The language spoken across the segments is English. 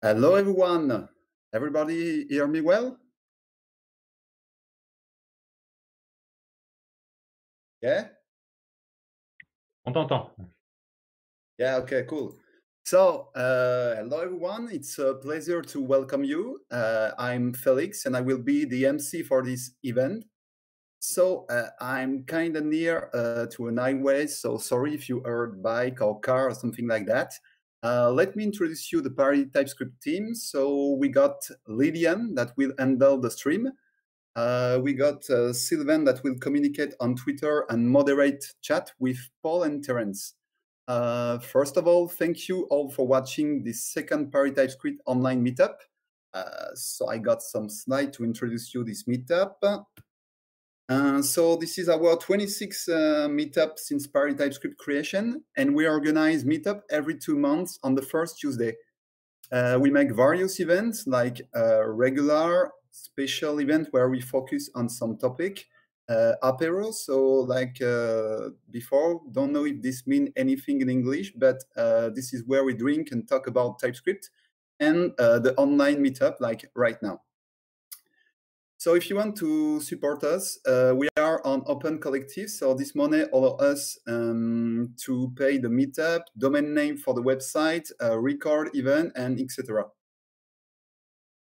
Hello, everyone. Everybody hear me well? Yeah? On t'entend. Yeah, okay, cool. So, uh, hello, everyone. It's a pleasure to welcome you. Uh, I'm Felix, and I will be the MC for this event. So, uh, I'm kind of near uh, to an highway, so sorry if you heard bike or car or something like that. Uh, let me introduce you the Paris TypeScript team. So, we got Lilian that will handle the stream. Uh, we got uh, Sylvain that will communicate on Twitter and moderate chat with Paul and Terence. Uh, first of all, thank you all for watching this second Paris TypeScript online meetup. Uh, so I got some slide to introduce you this meetup. Uh, so this is our 26th uh, meetup since Paris TypeScript creation, and we organize meetup every two months on the first Tuesday. we make various events like regular special event where we focus on some topic. Uh, apero, so like uh, before, don't know if this means anything in English, but uh, this is where we drink and talk about TypeScript and uh, the online meetup like right now. So if you want to support us, uh, we are on Open Collective. So this money allows us um, to pay the meetup, domain name for the website, uh, record event, and etc.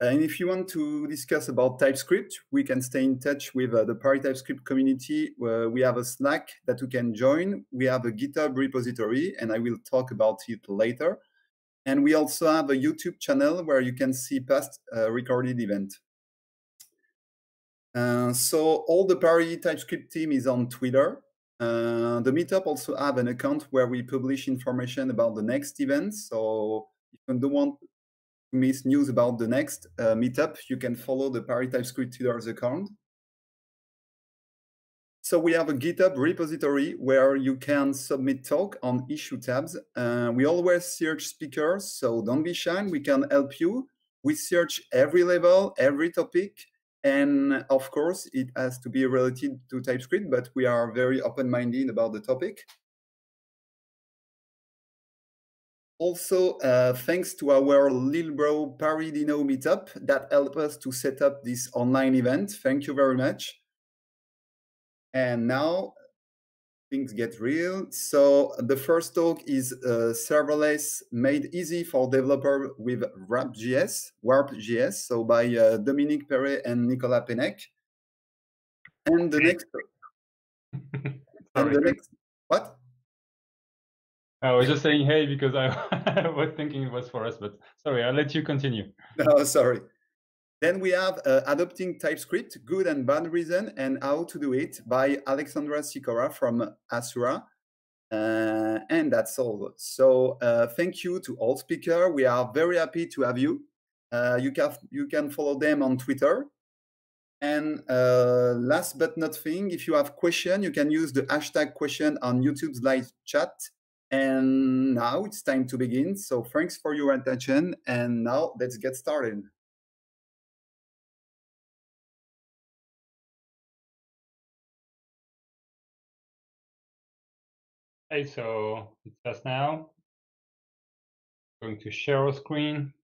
And if you want to discuss about TypeScript, we can stay in touch with uh, the Paris TypeScript community. We have a Slack that you can join. We have a GitHub repository, and I will talk about it later. And we also have a YouTube channel where you can see past uh, recorded event. Uh, so all the Paris TypeScript team is on Twitter. Uh, the meetup also have an account where we publish information about the next events. So if you don't want to miss news about the next uh, meetup, you can follow the Paris TypeScript tutors account. So we have a GitHub repository where you can submit talk on issue tabs. Uh, we always search speakers, so don't be shy. We can help you. We search every level, every topic, and of course, it has to be related to TypeScript, but we are very open-minded about the topic. Also, uh, thanks to our Lil Bro Paridino meetup that helped us to set up this online event. Thank you very much. And now things get real. So the first talk is uh, serverless made easy for developer with WrapJS, WarpJS. So by uh, Dominique Péré and Nicolas Pennec. And the next, and the next, what? I was just saying hey because I, was thinking it was for us, but sorry, I'll let you continue. No, sorry. Then we have uh, Adopting TypeScript, Good and Bad Reason and How to Do It by Aleksandra Sikora from Hasura. Uh, and that's all. So uh, thank you to all speakers. We are very happy to have you. Uh, you, can, you can follow them on Twitter. And uh, last but not thing, if you have question, you can use the hashtag question on YouTube's live chat and now it's time to begin. So thanks for your attention. And now let's get started. Hey, so it's us now. Going to share a screen.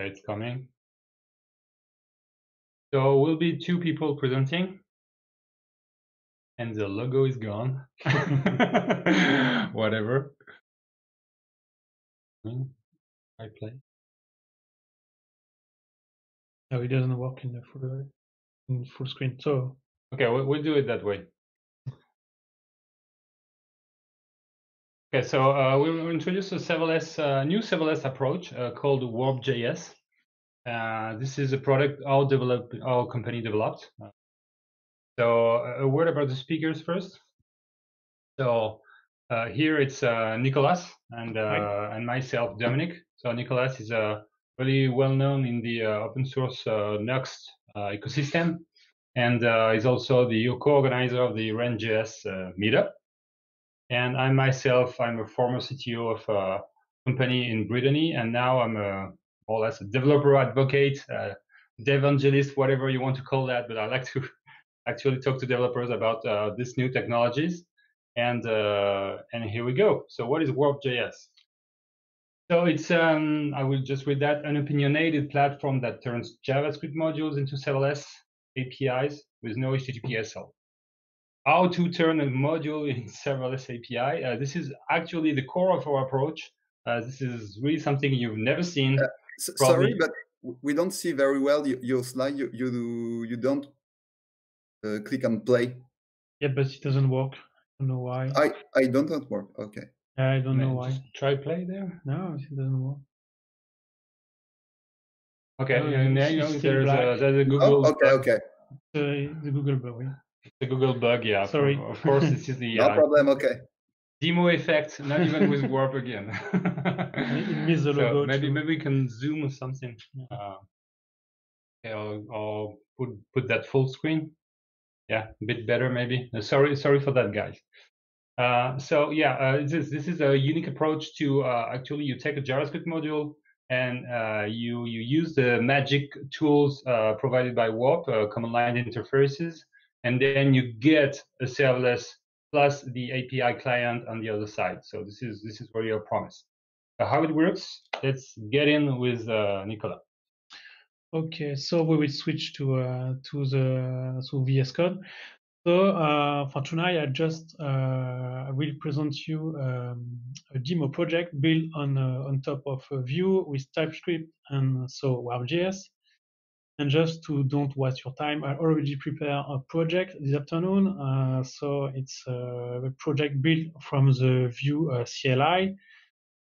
Okay, it's coming. So we'll be two people presenting. And the logo is gone. Whatever. I play. Oh, no, it doesn't work in the full, in full screen. So okay, we'll, we'll do it that way. Okay, so uh, we will introduce a serverless, uh, new serverless approach uh, called WarpJS. Uh, this is a product our develop our company developed. So a word about the speakers first. So uh, here it's uh, Nicolas and uh, and myself, Dominique. So Nicolas is uh, really well known in the uh, open source Nuxt ecosystem, and is also the co-organizer of the RennesJS meetup. And I myself, I'm a former CTO of a company in Brittany, and now I'm a more or less a developer advocate, uh, evangelist, whatever you want to call that. But I like to actually talk to developers about uh, these new technologies. And uh, and here we go. So what is Warp.js? So it's um, I will just read that an opinionated platform that turns JavaScript modules into serverless APIs with no HTTPSL. How to turn a module in serverless API? Uh, this is actually the core of our approach. Uh, this is really something you've never seen. Uh, sorry, but we don't see very well your, your slide. You you you don't uh, click on play. Yeah, but it doesn't work. I don't know why. I I don't not work. Okay. I don't know why. Try play there. No, it doesn't work. Okay, and then you know, there's a, there's a oh, Google. Oh, okay, okay. Uh, the Google bug. The Google bug, yeah. Sorry. Of course, this is the no uh, problem. Okay. Demo effect, not even with warp again. it means the logo. So maybe maybe we can zoom or something. Uh, or, or put put that full screen. Yeah, a bit better maybe. Uh, sorry, sorry for that, guys. Uh, so yeah, uh, this, this is a unique approach to uh, actually you take a JavaScript module and uh, you you use the magic tools uh, provided by Warp, command line interfaces, and then you get a serverless plus the API client on the other side. So this is this is where your promise. how it works? Let's get in with Nicolas. Okay, so we will switch to uh, to the to VS Code. So uh, for tonight, I just uh, will present you um, a demo project built on uh, on top of Vue with TypeScript and so Warp.js. And just to don't waste your time, I already prepared a project this afternoon. Uh, so it's a project built from the Vue uh, CLI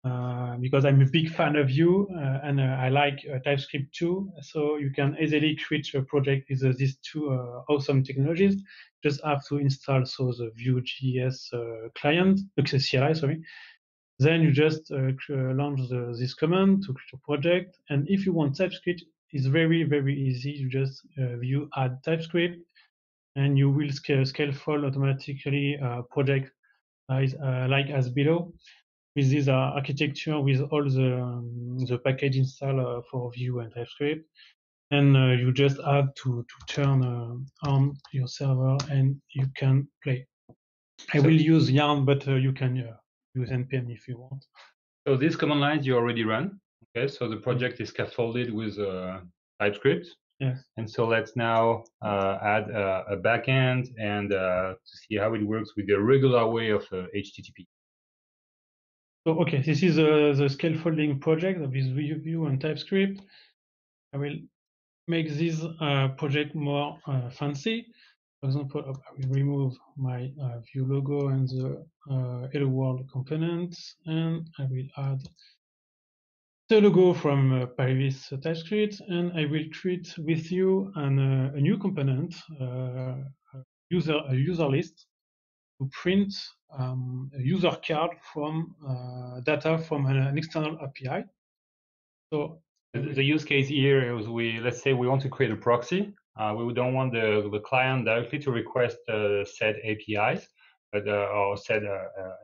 uh, because I'm a big fan of Vue uh, and uh, I like TypeScript too. So you can easily create a project with these two awesome technologies. Just have to install so the Vue.js client, CLI, sorry. Then you just launch the, this command to create a project. And if you want TypeScript, it's very, very easy. You just Vue add TypeScript and you will scale, scale automatically uh, project uh, like as below with this uh, architecture with all the um, the package install uh, for Vue and TypeScript, and uh, you just have to to turn on your server and you can play. I will use Yarn, but you can use npm if you want. So these command lines you already run. Okay, so the project is scaffolded with uh, TypeScript. Yes. And so let's now uh, add uh, a backend and to see how it works with the regular way of HTTP. So, okay, this is uh, the scaffolding project this Vue and TypeScript. I will make this uh, project more uh, fancy. For example, I will remove my uh, Vue logo and the uh, Hello World components, and I will add the logo from uh, Paris TypeScript, and I will create with you an, uh, a new component, user a user list, to print um, a user card from uh, data from an, an, external API. So the use case here is we let's say we want to create a proxy. Uh, we don't want the, the client directly to request uh, said APIs, but uh, or said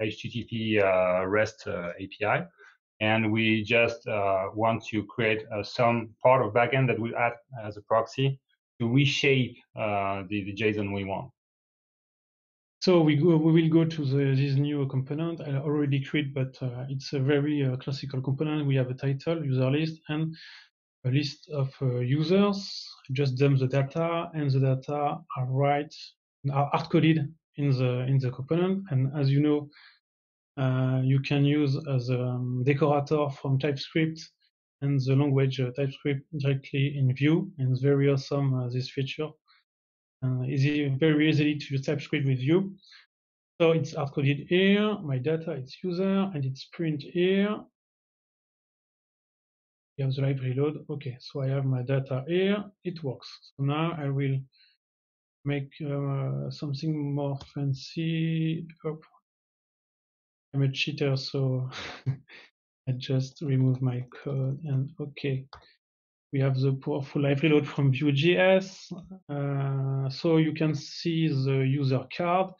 HTTP uh, uh, REST API, and we just want to create some part of backend that will act as a proxy to reshape the, the JSON we want. So we go, we will go to the, this new component. I already created, but uh, it's a very uh, classical component. We have a title, user list, and a list of uh, users. Just dump the data, and the data are right are hard coded in the in the component. And as you know, uh, you can use as a um, decorator from TypeScript and the language uh, TypeScript directly in Vue, and it's very awesome uh, this feature uh, easy, very easily to TypeScript with you. So it's hard-coded here, my data, it's user, and it's print here. You have the library load. Okay, so I have my data here. It works. So now I will make uh, something more fancy. Oh, I'm a cheater, so I just remove my code and okay we have the powerful live reload from Vue.js. Uh, so you can see the user card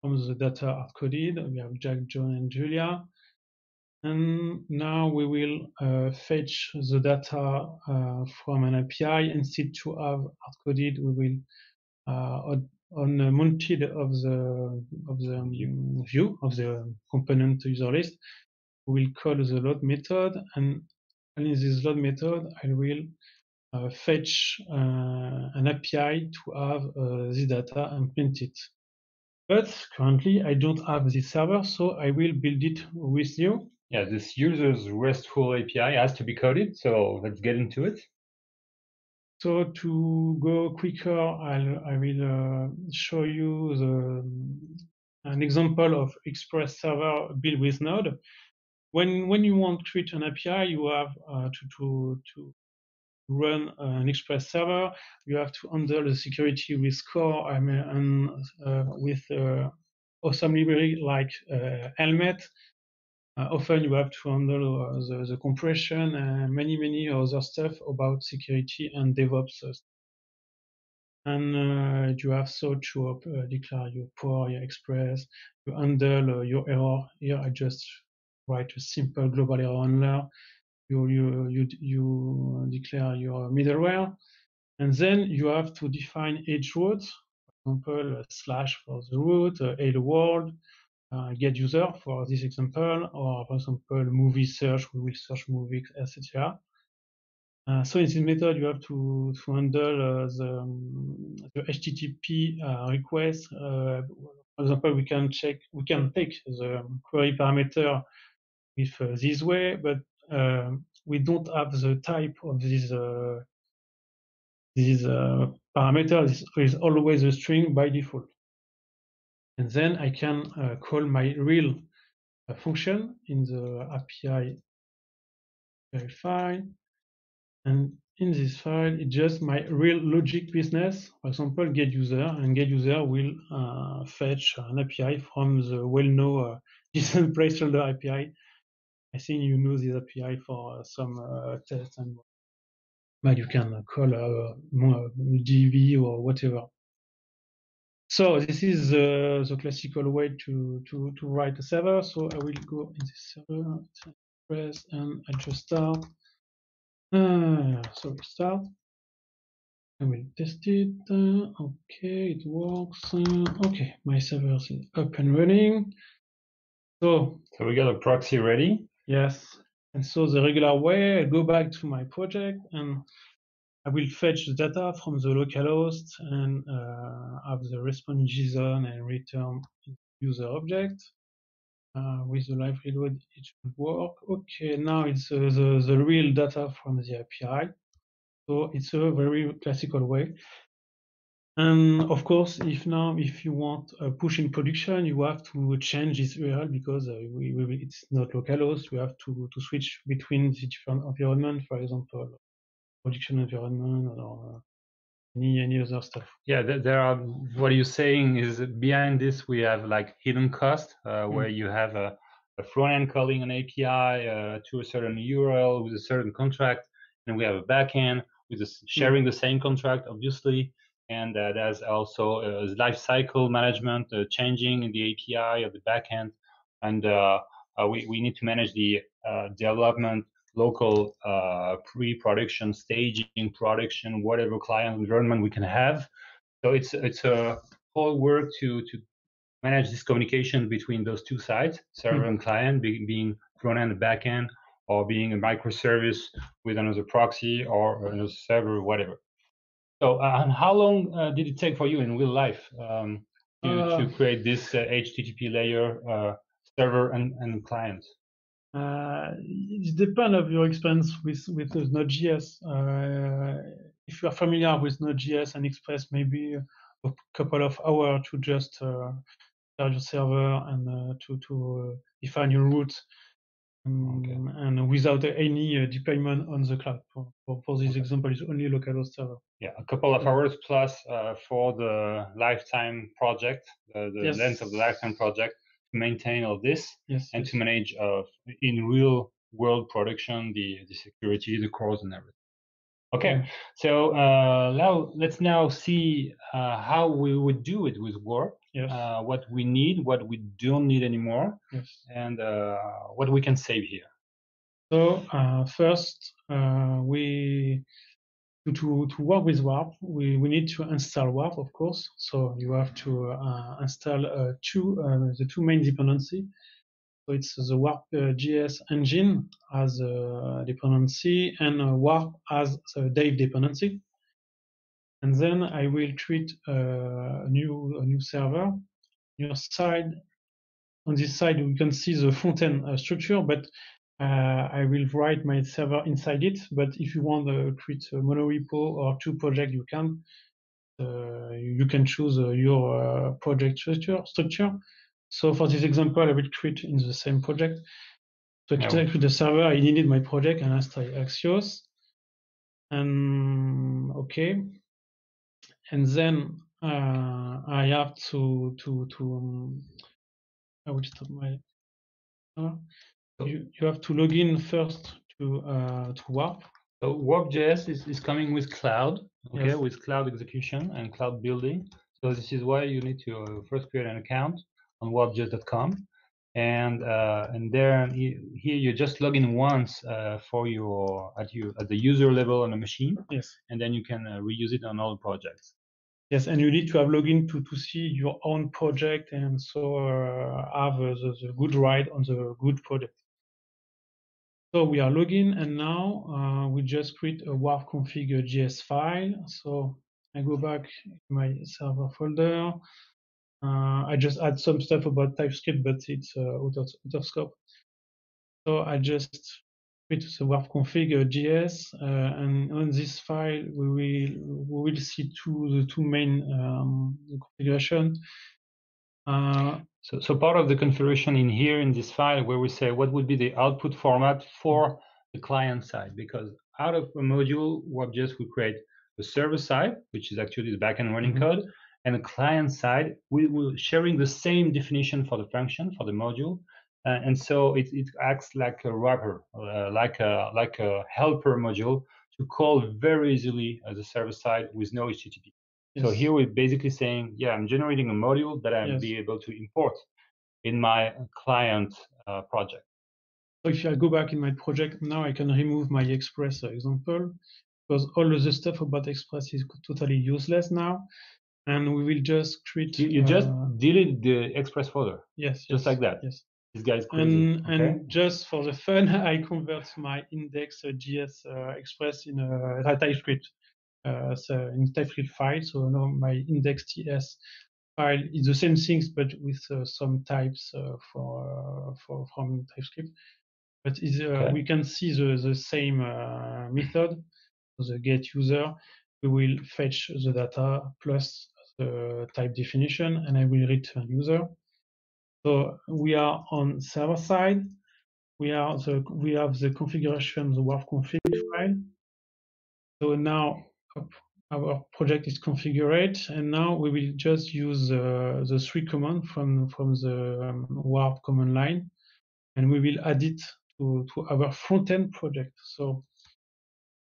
from the data hard-coded. We have Jack, John, and Julia. And now we will uh, fetch the data uh, from an API. Instead to have hard-coded, we will uh, on uh, mounted of the of the um, view of the component user list, we will call the load method, and, and in this load method, I will uh, fetch uh, an API to have uh, this data and print it. But currently, I don't have this server, so I will build it with you. Yeah, this user's RESTful API has to be coded, so let's get into it. So to go quicker, I'll, I will uh, show you the, an example of Express server built with Node. When when you want to create an API, you have uh, to, to to run an Express server. You have to handle the security with CORS I mean, and uh, with uh, awesome library like uh, Helmet uh, often you have to handle uh, the, the compression and many, many other stuff about security and DevOps. And uh, you have so to declare your POR, your express, you handle your error. Here I just write a simple global error handler. You, you, you, you declare your middleware. And then you have to define each routes, for example, slash for the root, hello world, uh, get user for this example, or for example, movie search, we will search movies, etc. Uh, so in this method, you have to, to handle uh, the, um, the, HTTP uh, request. Uh, for example, we can check, we can take the query parameter with uh, this way, but um, we don't have the type of this this parameter. This is always a string by default. And then I can uh, call my real uh, function in the API file. And in this file, it's just my real logic business. For example, get user, and get user will uh, fetch an API from the well-known uh, JSON Placeholder API. I think you know this API for uh, some uh, tests and but you can call uh, DB or whatever. So this is uh, the classical way to, to, to write a server. So I will go in this server, press and I just start. Uh, so we start. I will test it. Uh, okay, it works. Okay, my server is up and running. So, so we got a proxy ready. Yes. And so the regular way, I go back to my project and I will fetch the data from the localhost and uh, have the response JSON and return user object. Uh, with the live reload, it should work. Okay, now it's uh, the, the real data from the API. So it's a very classical way. And of course, if now, if you want a push in production, you have to change this URL because uh, we, we, it's not localhost. You have to, to switch between the different environments, for example, production environment or uh, any any other stuff. Yeah, there are. What you're saying is behind this we have like hidden cost, uh, mm. where you have a, a, front end calling an API uh, to a certain URL with a certain contract, and we have a back end with a, mm. sharing mm. the same contract, obviously. And uh, there's also a life cycle management, uh, changing in the API of the backend, and uh, we we need to manage the development local uh, pre-production, staging, production, whatever client environment we can have. So it's it's a whole work to to manage this communication between those two sides, server mm-hmm. and client, be, being front end and back end, or being a microservice with another proxy or another server, whatever. So, uh, and how long uh, did it take for you in real life um, to, to uh. create this HTTP uh, layer uh, server and, and client? Uh, it depends of your experience with with Node.js. Uh, if you are familiar with Node.js and Express, maybe a couple of hours to just uh, start your server and uh, to to uh, define your route, okay. and without any uh, deployment on the cloud. For, for, for this okay. example, it's only localhost server. Yeah, a couple of hours plus for the lifetime project, the, the yes. length of the lifetime project to maintain all this yes, and to manage uh, in real world production the the security, the CORS, and everything. Okay, so uh, now let's now see uh, how we would do it with Warp. Yes. Uh, what we need, what we don't need anymore, yes. and uh, what we can save here. So uh, first, uh, we to, to, work with Warp, we, we need to install Warp, of course. So you have to uh, install uh, two uh, the two main dependency. So it's the Warp uh, JS engine as a dependency and uh, Warp as a dev dependency. And then I will create a new a new server. Your side on this side we can see the front end uh, structure, but uh, I will write my server inside it. But if you want to create a monorepo or two projects, you can. Uh, you can choose uh, your uh, project structure. Structure. So for this example, I will create in the same project. So to Yeah. create the server, I needed my project and install Axios. And okay, and then uh, I have to to to. Um, I will stop my. Uh, you you have to log in first to uh, to Warp. So Warp.js is, is coming with cloud, okay, Yes. with cloud execution and cloud building. So this is why you need to uh, first create an account on warpjs.com. And uh, and then here you just log in once uh, for your at you at the user level on a machine, Yes. and then you can uh, reuse it on all projects. Yes, and you need to have login to, to see your own project and so uh, have uh, the, the good ride on the good product. So we are login and now uh, we just create a warp config JS file. So I go back in my server folder. Uh, I just add some stuff about TypeScript, but it's uh, out of scope. So I just create the warp config uh, JS, uh, and on this file we will we will see two the two main um, configuration. Uh, So, so part of the configuration in here in this file where we say what would be the output format for the client side, because out of a module, WarpJS will create the server side, which is actually the backend running Mhm. code, and the client side, we will sharing the same definition for the function for the module, and so it, it acts like a wrapper, uh, like a like a helper module to call very easily uh, the server side with no HTTP. So here we're basically saying, yeah, I'm generating a module that I'll Yes. be able to import in my client uh, project. So if I go back in my project now, I can remove my Express uh, example because all of the stuff about Express is totally useless now, and we will just create. You, you just uh, delete the Express folder. yes, just yes, like that. Yes. This guy's crazy. And okay? and just for the fun, I convert my index uh, JS uh, Express in a TypeScript, uh, so in TypeScript file. So now my index TS file is the same things, but with uh, some types uh, for uh, for from TypeScript. But is uh, Okay. we can see the the same uh, method, the get user. We will fetch the data plus the type definition, and I will return user. So we are on server side. We are the we have the configuration, the warp config file. So now our project is configured, and now we will just use uh, the three command from from the um, warp command line, and we will add it to to our front end project. So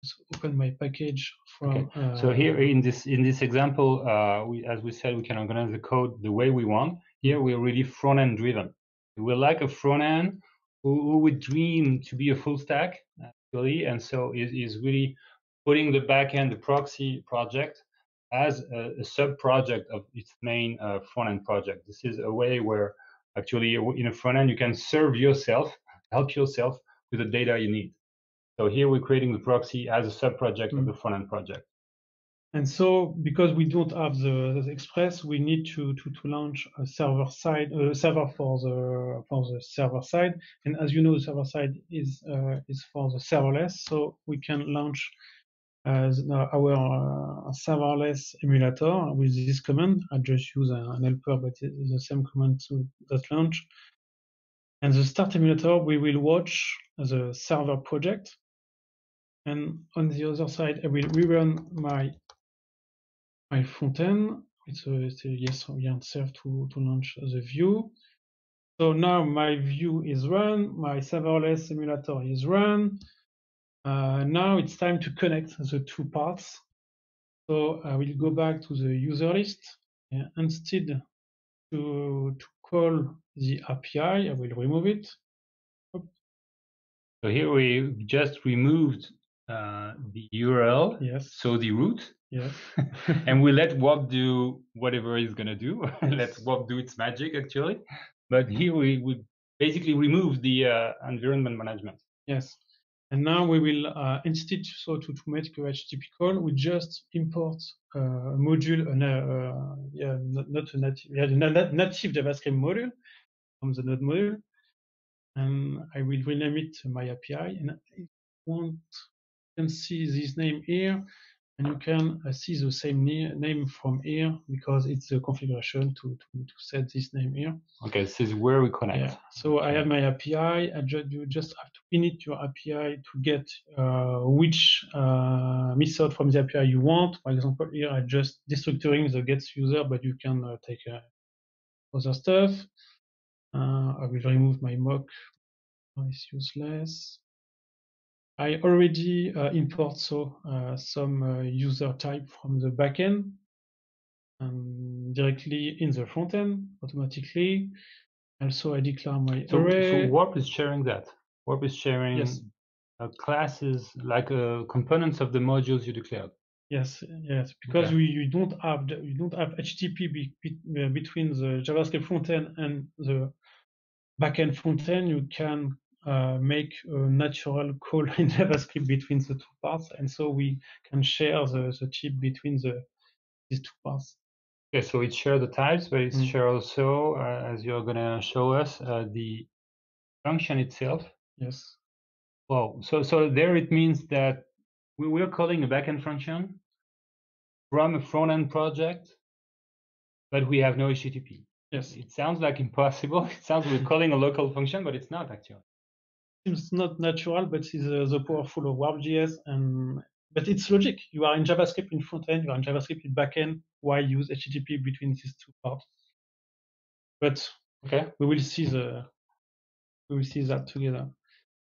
let's open my package from. So uh, here in this in this example, uh, we, as we said, we can organize the code the way we want. Here we're really front end driven. We like a front end who, who would dream to be a full stack actually, and so is is really putting the backend, the proxy project, as a, a sub project of its main uh, front end project. This is a way where actually in a front end you can serve yourself, help yourself with the data you need. So here we're creating the proxy as a sub project of Mm. the front end project. And so, because we don't have the, the Express, we need to, to, to launch a server side, a server for the for the server side. And as you know, the server side is uh, is for the serverless, so we can launch uh, our uh, serverless emulator with this command. I just use an helper, but it's the same command to that launch. And the start emulator, we will watch the server project. And on the other side, I will rerun my my front end. It's a, it's a yes answer to, to launch the Vue. So now my Vue is run, my serverless emulator is run. Uh, now it's time to connect the two parts. So I will go back to the user list and instead to, to call the API, I will remove it. So here we just removed uh, the URL, Yes. so the root, Yes. and we let Warp do whatever it's gonna do. let Yes. Warp do its magic actually. But here we, we basically remove the uh, environment management. Yes. And now we will, uh, instead, so to, to make a HTTP call, we just import uh, a module, an, uh, yeah, not, not a native, yeah, native JavaScript module from the node module. And I will rename it my API. And you want, can see this name here, and you can uh, see the same name from here because it's the configuration to, to, to set this name here. Okay, this is where we connect. Yeah. So I have my API. I ju- you just have to init your API to get uh, which uh, method from the API you want. For example, here I just destructuring the get user, but you can uh, take uh, other stuff. Uh, I will remove my mock. It's useless. I already uh, import so uh, some uh, user type from the backend um, directly in the frontend automatically. Also, I declare my So, array. so Warp is sharing that. Warp is sharing Yes. uh, classes like uh, components of the modules you declared. Yes, yes, because Okay. we you don't have the, you don't have HTTP be, be, between the JavaScript frontend and the backend frontend. You can uh, make a natural call in JavaScript between the two parts, and so we can share the, the chip between the these two parts. Okay, so it shares the types, but it Mm. share also, uh, as you're gonna show us, uh, the function itself. Yes, Wow. So so there it means that we we're calling a backend function from a front end project, but we have no HTTP. yes. It sounds like impossible. It sounds we're calling a local function, but it's not actually. Seems not natural, but it's uh, the powerful of WarpJS, and but it's logic. You are in JavaScript in front end, you are in JavaScript in backend. Why use HTTP between these two parts? But Okay. we will see the we will see that together.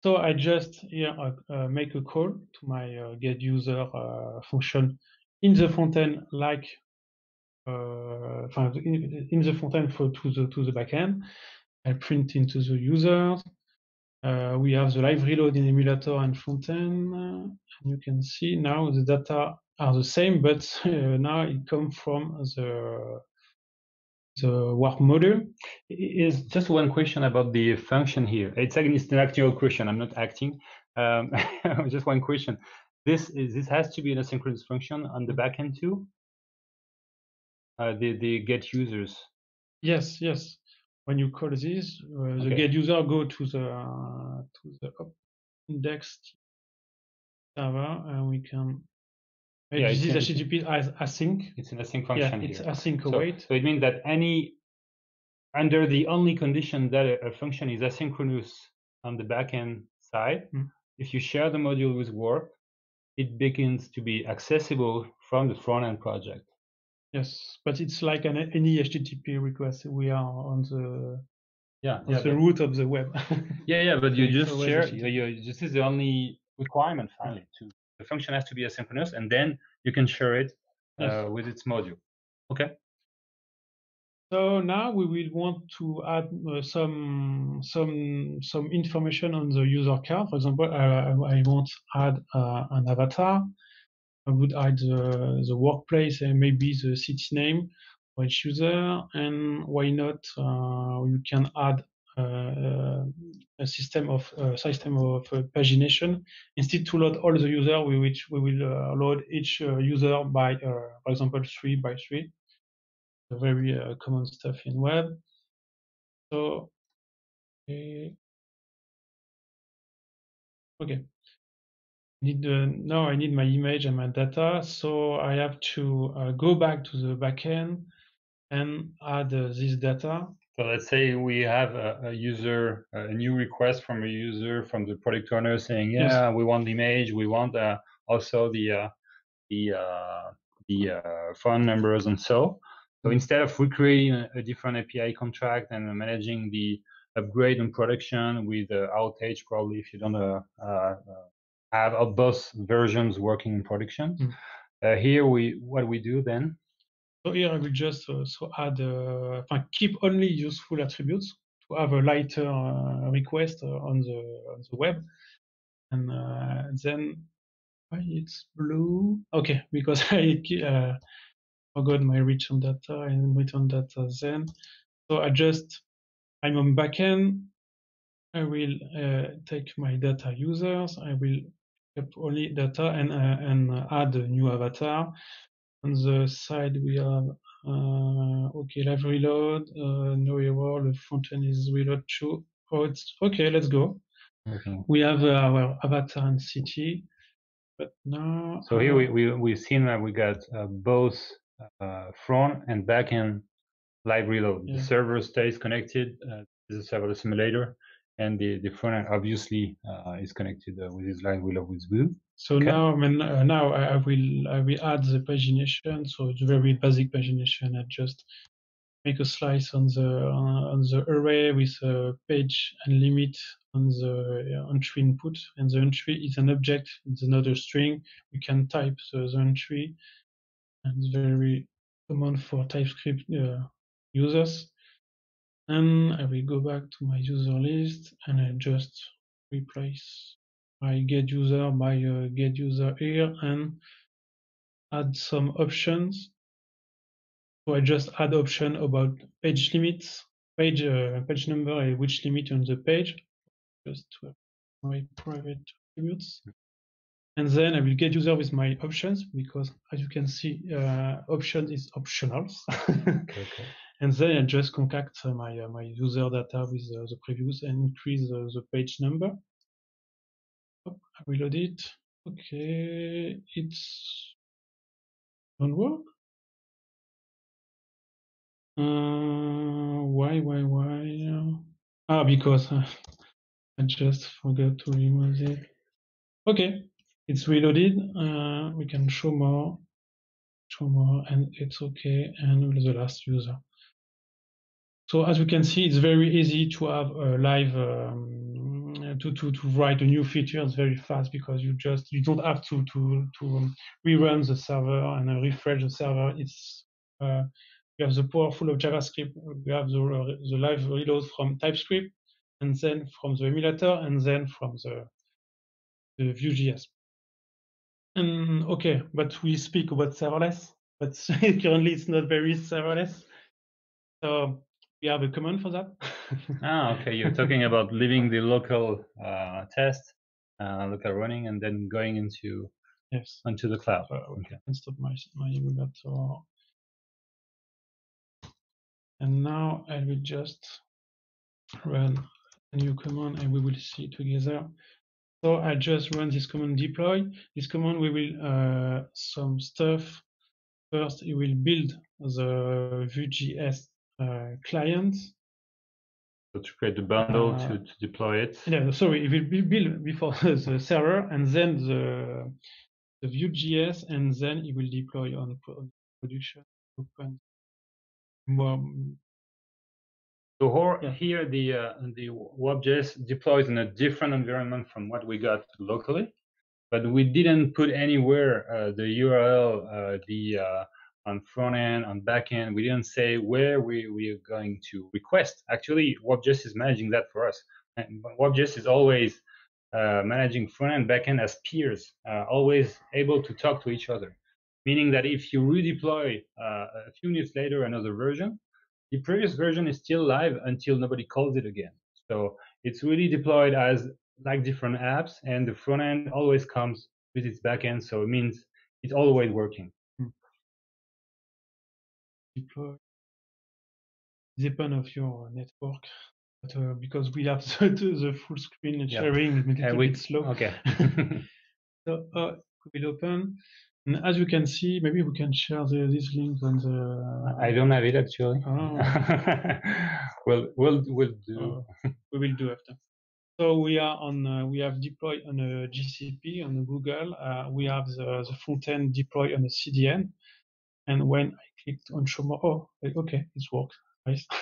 So I just here uh, uh, make a call to my uh, get user uh, function in the front end, like uh, in, in the front end for to the to the backend. I print into the user. Uh, we have the live reload in emulator and front end. uh, and you can see now the data are the same, but uh, now it comes from the the warp module. Is just one question about the function here. It's again, it's an actual question. I'm not acting. Um, just one question. This is this has to be an asynchronous function on the backend too. Uh, the the get users. Yes, yes. When you call this, uh, the Okay. get user go to the uh, to the indexed server, and we can. Yeah, this is HTTP as async. It's an async function. Yeah, it's here. async So, await. so it means that any under the only condition that a, a function is asynchronous on the backend side, Mm. if you share the module with Warp, it begins to be accessible from the front end project. Yes, but it's like an, any HTTP request. We are on the Yeah, on yeah, the root of the web. yeah, yeah, but you just share. You, you, this is the only requirement finally. To the function has to be asynchronous, and then you can share it Yes. uh, with its module. Okay. So now we will want to add uh, some some some information on the user card. For example, uh, I want to add uh, an avatar. I would add the, the workplace and maybe the city name for each user. And why not? Uh, you can add uh, a system of uh, system of uh, pagination. Instead to load all the user, we which we will uh, load each uh, user by, for example, three by three a very common stuff in web. So, eh, okay. Need the, now I need my image and my data. So I have to uh, go back to the backend and add uh, this data. So let's say we have a, a user, a new request from a user from the product owner saying, Yes. yeah, we want the image, we want uh, also the uh, the uh, the uh, phone numbers and so. So instead of recreating a, a different API contract and managing the upgrade and production with uh, outage, probably if you don't uh, uh, have both versions working in production. Mm. Uh, here we what we do then So here I will just uh, so add, uh, keep only useful attributes to have a lighter uh, request uh, on the on the web, and uh, then why it's blue. Okay, because I uh, forgot my return data and return data then. So I just, I'm on backend. I will uh, take my data users. I will only data and uh, and add a new avatar. On the side we have uh, okay live reload. Uh, no error. The front end is reload too. Oh, it's okay. Let's go. Okay. We have uh, our avatar and city. But now, So here we, uh, we, we've seen that we got uh, both uh, front and backend live reload. Yeah. The server stays connected uh, is the serverless simulator, and the, the front end obviously uh, is connected uh, with this live reload with Vue. So Okay. now, I mean, uh, now I, I will I will add the pagination. So it's very basic pagination. I just make a slice on the uh, on the array with a page and limit on the uh, entry input, and the entry is an object. It's another string. We can type the, the entry, and it's very common for TypeScript uh, users. And I will go back to my user list, and I just replace my get user by uh, get user here and add some options. So I just add option about page limits, page uh, page number, and which limit on the page, just to my private attributes. And then I will get user with my options because as you can see, uh, option is optional. Okay. And then I just concat uh, my uh, my user data with uh, the previous and increase the page number. Hop, I reload it. Okay, it's don't work. Uh, why, why, why? Ah, because I just forgot to remove it. Okay, it's reloaded. Uh, we can show more, show more, and it's okay. And the last user. So as you can see, it's very easy to have a live um, to, to to write a new feature. It's very fast because you just you don't have to to to rerun the server and uh, refresh the server. It's uh, you have the powerful of JavaScript. You have the the live reload from TypeScript, and then from the emulator, and then from the the Vue.js. And okay, but we speak about serverless, but currently it's not very serverless. So we have a command for that. Ah, okay. You're talking about leaving the local uh, test, uh, local running, and then going into yes. onto the cloud. Uh, Okay. and stop my my emulator. And now I will just run a new command and we will see together. So I just run this command deploy. This command we will uh, some stuff. First, it will build the Vue.js client. So to create the bundle Uh, to, to deploy it. Yeah, sorry, it will be built before the server and then the the Vue.js and then it will deploy on, on production. Open. More, So here the uh, the WarpJS deploys in a different environment from what we got locally, but we didn't put anywhere uh, the URL, uh, the uh, on front end, on back end. We didn't say where we, we are going to request. Actually, WarpJS is managing that for us. And WarpJS is always uh, managing front end, back end as peers, uh, always able to talk to each other. Meaning that if you redeploy uh, a few minutes later another version, the previous version is still live until nobody calls it again. So it's really deployed as like different apps, and the front end always comes with its back end. So it means it's always working. Deploy depend of your network but, uh, because we have the, the full screen sharing it's a little we bit slow okay. so uh, we will open and as you can see maybe we can share the, this link on the I don't have it actually. Oh. we'll we'll we'll do. uh, we will do after so we are on uh, we have deployed on a gcp on google uh, we have the, the front end deployed on a cdn and when i clicked on show more oh okay it's worked nice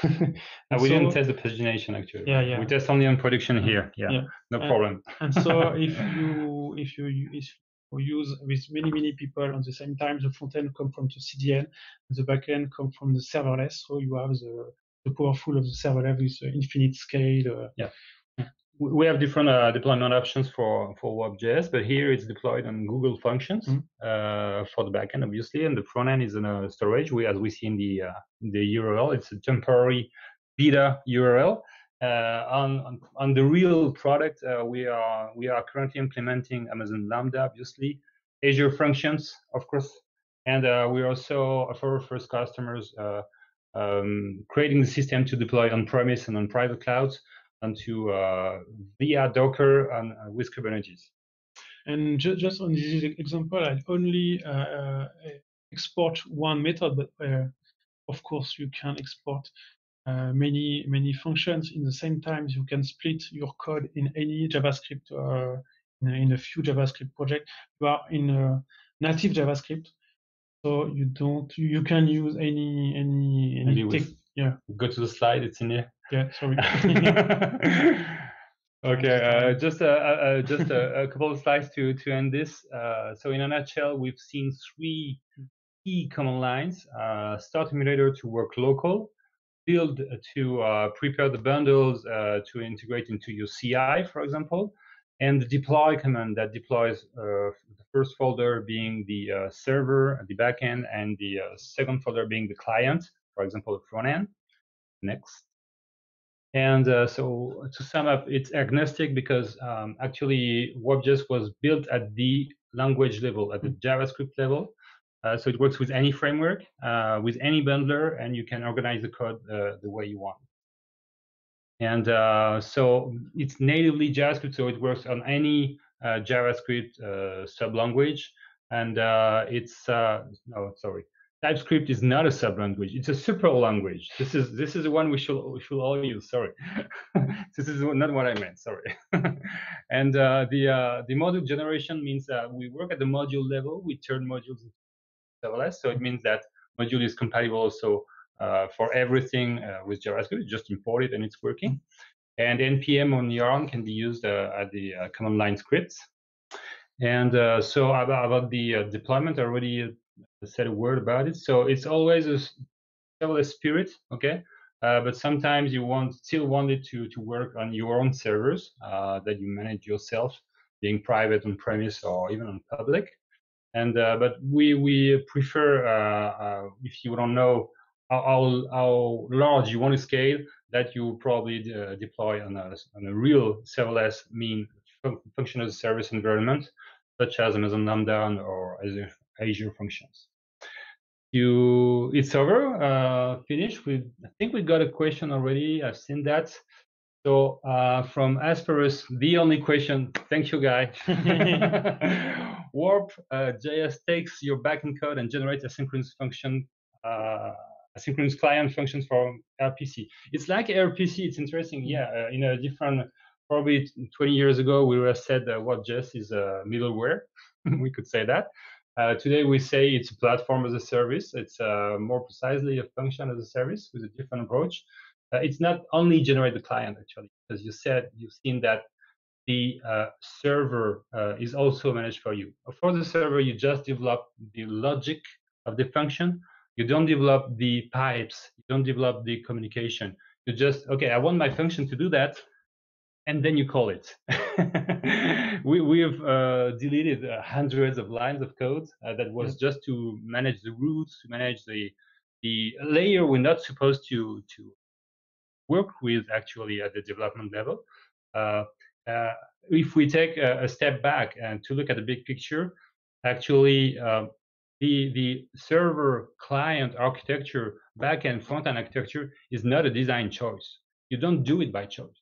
Uh, we didn't test the pagination actually. Yeah, yeah. We test only on production here. Yeah, Yeah. no Uh, problem. And so if you if you if you use with many many people at the same time, the front end come from the CDN, and the back end come from the serverless. So you have the the powerful of the serverless with infinite scale. Uh, Yeah. We have different uh, deployment options for for WarpJS, but here it's deployed on Google Functions mm -hmm. for the backend, obviously, and the front end is in a storage. We, as we see in the the URL, it's a temporary beta URL. Uh, on, on, on the real product, uh, we are we are currently implementing Amazon Lambda, obviously, Azure Functions, of course, and uh, we also for our first customers um, creating the system to deploy on-premise and on private clouds onto uh, via Docker and uh, with Kubernetes. And ju just on this example, I only uh, export one method, but of course you can export uh, many many functions in the same time. You can split your code in any JavaScript uh, in, a, in, a, few JavaScript project. You are in a native JavaScript, so you don't you can use any any any. Yeah. Go to the slide. It's in here. Yeah, sorry. okay, uh, just uh, uh, just a, a, couple of slides to to end this. Uh, so in a nutshell, we've seen three key command lines: uh, start emulator to work local, build to uh, prepare the bundles to integrate into your CI, for example, and the deploy command that deploys the first folder being the server, the backend, and the second folder being the client, for example, the front end. Next. And uh, so to sum up, it's agnostic because um, actually WarpJS was built at the language level, at the mm-hmm. JavaScript level. Uh, so it works with any framework, uh, with any bundler, and you can organize the code uh, the way you want. And uh, so it's natively JavaScript, so it works on any uh, JavaScript sublanguage. And it's, no, sorry, TypeScript is not a sublanguage; it's a super language. This is this is the one we should we should all use. Sorry, this is not what I meant. Sorry. and uh, the uh, the module generation means that we work at the module level. We turn modules into serverless, so it means that module is compatible also uh, for everything uh, with JavaScript. Just import it and it's working. And npm on Yarn can be used uh, at the uh, command line scripts. And so about, about the deployment, I already said a word about it. So it's always a serverless spirit, okay? Uh, but sometimes you want still want it to to work on your own servers uh, that you manage yourself, being private on premise or even on public. And uh, but we we prefer uh, uh, if you don't know how, how, how large you want to scale, that you probably uh, deploy on a on a real serverless mean function as a service environment, such as Amazon Lambda or Azure, Azure Functions you it's over uh finished. We i think we got a question already. I've seen that. So uh from asperus the only question. Thank you guy. Warp uh, js takes your backend code and generates asynchronous function uh asynchronous client functions for rpc it's like rpc it's interesting. Yeah uh, in a different probably 20 years ago we were said that WarpJS is a middleware. We could say that uh, today we say it's a platform as a service. It's uh, more precisely a function as a service with a different approach. Uh, it's not only generate the client actually, as you said, you've seen that the uh, server uh, is also managed for you. For the server, you just develop the logic of the function. You don't develop the pipes. You don't develop the communication. You just okay. I want my function to do that and then you call it. we, we've uh, deleted uh, hundreds of lines of code uh, that was just to manage the routes, to manage the the layer we're not supposed to to work with actually at the development level. Uh, uh, if we take a, a, step back and to look at the big picture, actually um, the the server client architecture, backend front-end architecture is not a design choice. You don't do it by choice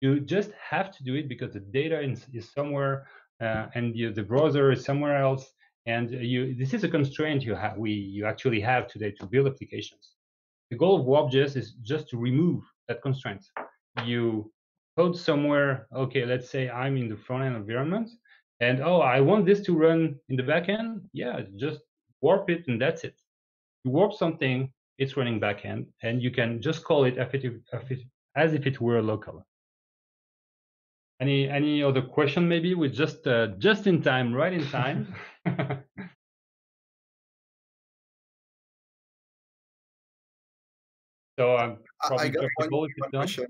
you just have to do it because the data is, is somewhere uh, and you, the browser is somewhere else. And you, this is a constraint you have, we you actually have today to build applications. The goal of WarpJS is just to remove that constraint. You code somewhere, okay, let's say I'm in the front end environment, and oh, I want this to run in the backend. Yeah, just warp it, and that's it. You warp something, it's running backend, and you can just call it as if it were local. Any any other question maybe? We just uh, just in time, right in time. so I'm probably I got one, one question.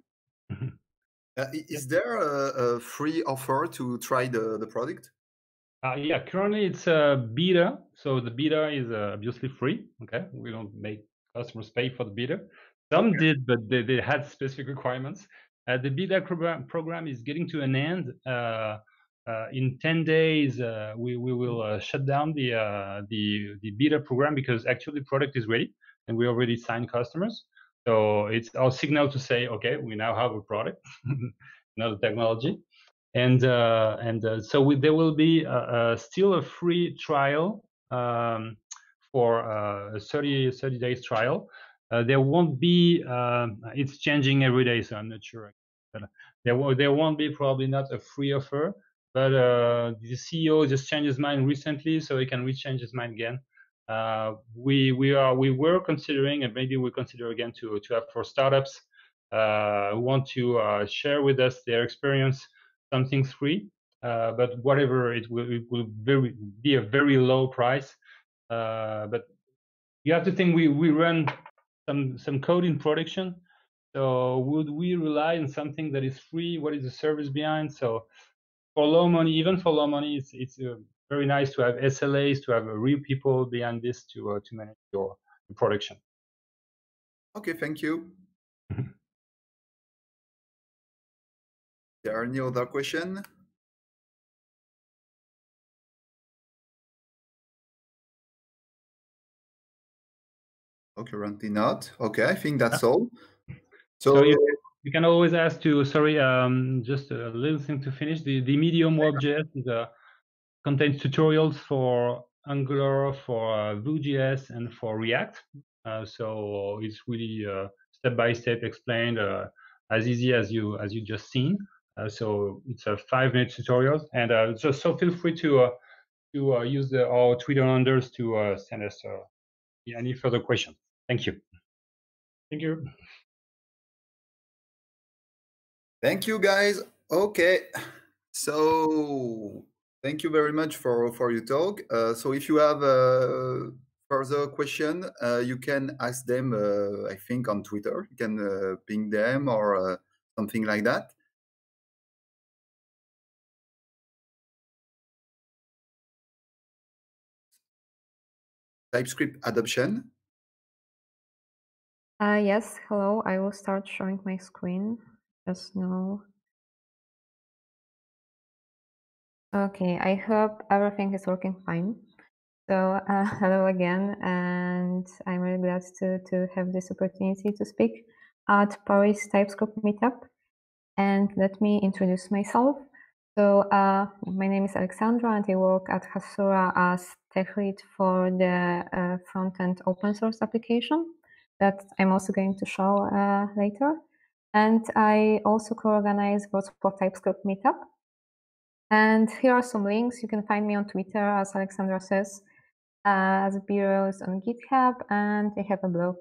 Uh, is there a, a, free offer to try the, the product? Uh, yeah, currently it's a beta. So the beta is uh, obviously free. Okay, we don't make customers pay for the beta. Some okay. did, but they, they had specific requirements. Uh, the beta program, program is getting to an end. Uh, uh, in 10 days, uh, we, we will shut down the, the, the beta program because actually the product is ready and we already signed customers. So it's our signal to say, okay, we now have a product, not a technology. And, and so we, there will be still a free trial um, for a 30, 30 days trial. Uh, there won't be uh, it's changing every day so i'm not sure. There, there won't be probably not a free offer. But uh, the ceo just changed his mind recently so he can rechange his mind again. Uh, we we are we were considering and maybe we consider again to to have for startups uh, who want to share with us their experience something free. But whatever it will, it will very, be a very low price. But you have to think we we run some some code in production. So would we rely on something that is free? What is the service behind? So for low money, even for low money, it's it's uh, very nice to have SLAs, to have real people behind this to uh, to manage your production. Okay, thank you. there are any other question? Okay, currently not. Okay, I think that's all. So, so you, you, can always ask to, sorry, um, just a little thing to finish. The, the Medium WarpJS is a, contains tutorials for Angular, for uh, Vue.js, and for React. Uh, so it's really uh, step by step explained, uh, as easy as you as you just seen. Uh, so it's a five minute tutorial, and uh, so so feel free to to use the, our Twitter handles to send us any further questions. Thank you. Thank you. Thank you, guys. Okay. So thank you very much for, for your talk. Uh, so if you have a further question, uh, you can ask them, uh, I think, on Twitter. You can uh, ping them or uh, something like that. TypeScript adoption. Uh, yes, hello. I will start showing my screen just now. Okay, I hope everything is working fine. So, uh, hello again, and I'm really glad to, to have this opportunity to speak at Paris TypeScript Meetup. And let me introduce myself. So, uh, my name is Aleksandra, and I work at Hasura as tech lead for the uh, front-end open source application that I'm also going to show uh, later. And I also co-organize Wrocław TypeScript meetup. And here are some links. You can find me on Twitter, as Alexandra says, as beerose on GitHub, and I have a blog,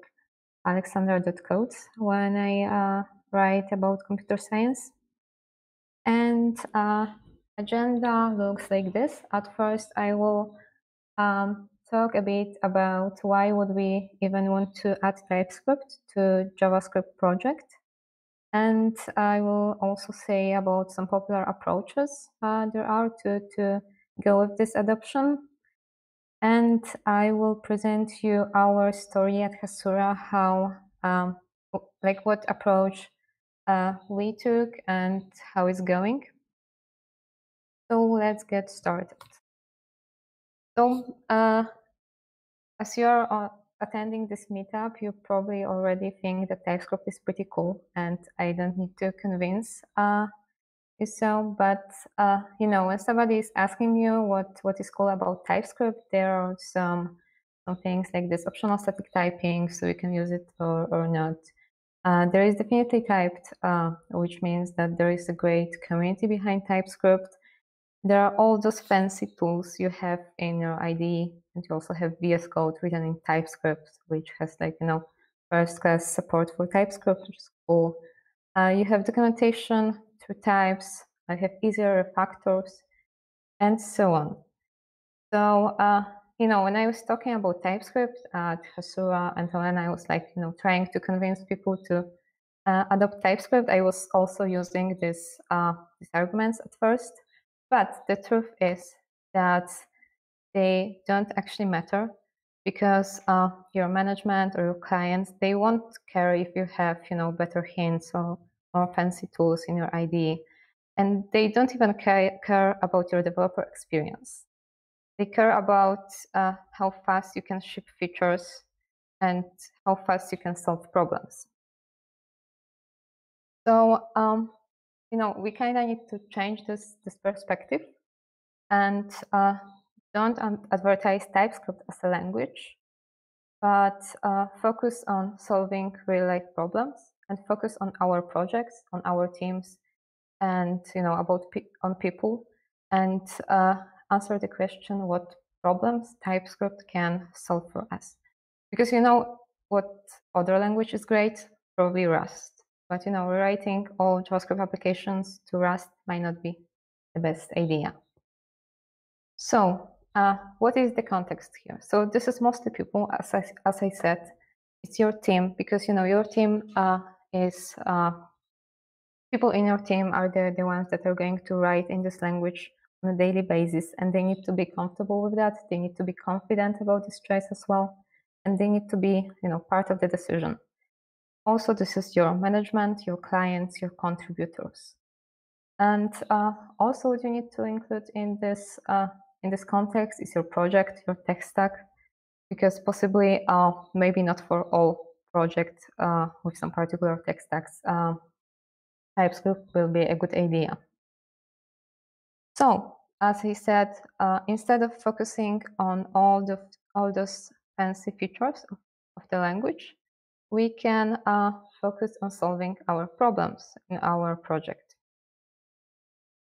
aleksandra.codes, when I uh, write about computer science. And uh, agenda looks like this. At first, I will um, talk a bit about why would we even want to add TypeScript to JavaScript project. And I will also say about some popular approaches uh, there are to, to go with this adoption. And I will present you our story at Hasura, how, um, like what approach uh, we took and how it's going. So let's get started. So, uh, as you're uh, attending this meetup, you probably already think that TypeScript is pretty cool, and I don't need to convince uh, you so. But uh, you know, when somebody is asking you what what is cool about TypeScript, there are some some things like this optional static typing, so you can use it or or not. Uh, there is DefinitelyTyped, uh, which means that there is a great community behind TypeScript there are all those fancy tools you have in your IDE, and you also have VS Code written in TypeScript, which has like you know first class support for TypeScript, which is cool. Uh, you have documentation to types. I have easier refactors, and so on. So uh, you know, when I was talking about TypeScript at Hasura and when I was like you know trying to convince people to uh, adopt TypeScript, I was also using this, uh, these arguments at first. But the truth is that they don't actually matter because uh, your management or your clients, they won't care if you have, you know, better hints or more fancy tools in your IDE. And they don't even care, about your developer experience. They care about uh, how fast you can ship features and how fast you can solve problems. So, um, you know, we kind of need to change this, this perspective and uh, don't advertise TypeScript as a language, but uh, focus on solving real life problems and focus on our projects, on our teams, and you know about pe on people, and uh, answer the question what problems TypeScript can solve for us. Because you know what other language is great, probably Rust. But you know, rewriting all JavaScript applications to Rust might not be the best idea. So uh, what is the context here? So this is mostly people, as I, as I said, it's your team because you know your team uh, is uh, people in your team are the, the ones that are going to write in this language on a daily basis and they need to be comfortable with that. They need to be confident about this choice as well. And they need to be, you know, part of the decision. Also, this is your management, your clients, your contributors. And uh, also what you need to include in this uh, in this context is your project, your tech stack, because possibly uh, maybe not for all projects uh, with some particular tech stacks, uh, TypeScript will be a good idea. So, as I said, uh, instead of focusing on all the all those fancy features of, of the language, we can uh, focus on solving our problems in our project.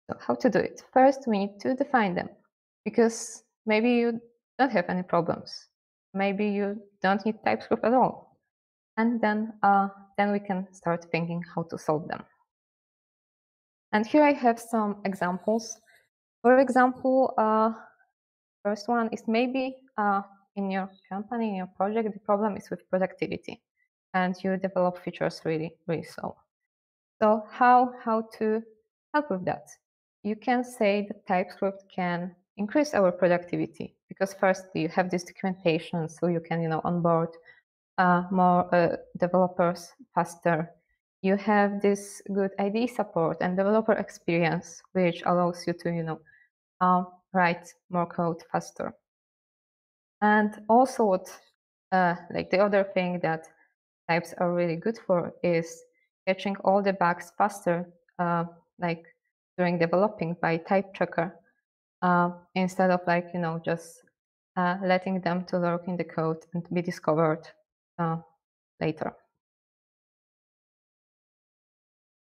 So how to do it? First, we need to define them because maybe you don't have any problems. Maybe you don't need TypeScript at all. And then, uh, then we can start thinking how to solve them. And here I have some examples. For example, uh, first one is maybe uh, in your company, in your project, the problem is with productivity and you develop features really, really slow. So how, how to help with that? You can say that TypeScript can increase our productivity because first you have this documentation so you can, you know, onboard uh, more uh, developers faster. You have this good IDE support and developer experience, which allows you to, you know, uh, write more code faster. And also, what, uh, like the other thing that types are really good for is catching all the bugs faster, uh, like during developing by type checker, uh, instead of like, you know, just uh, letting them to lurk in the code and be discovered uh, later.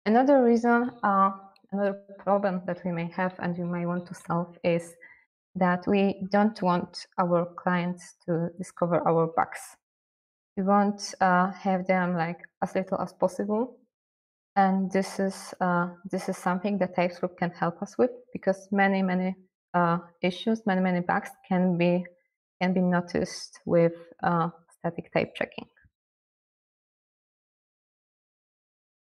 Another reason, uh, another problem that we may have and we may want to solve is that we don't want our clients to discover our bugs we want uh, have them like as little as possible. And this is uh, this is something that TypeScript can help us with because many many uh, issues many many bugs can be can be noticed with uh, static type checking.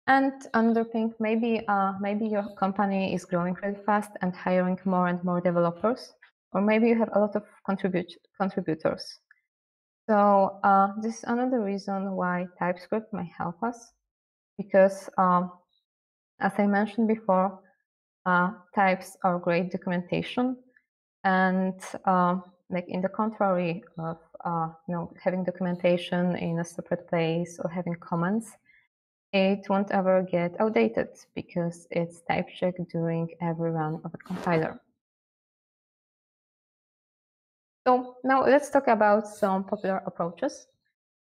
And another thing maybe uh, maybe your company is growing really fast and hiring more and more developers or maybe you have a lot of contribute contributors so uh, this is another reason why TypeScript may help us because um, as I mentioned before, uh, types are great documentation and um, like in the contrary of uh, you know having documentation in a separate place or having comments, it won't ever get outdated because it's type checked during every run of a compiler. So now let's talk about some popular approaches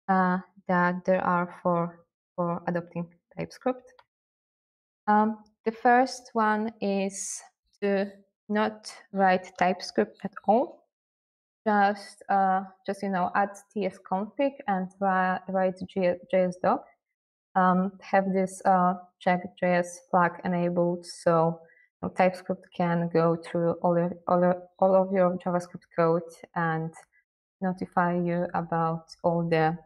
uh, that there are for, for adopting TypeScript. Um, the first one is to not write TypeScript at all. Just, uh, just you know, add tsconfig and write JS Um, have this uh, check JS flag enabled so TypeScript can go through all, of, all, of, all of your JavaScript code and notify you about all the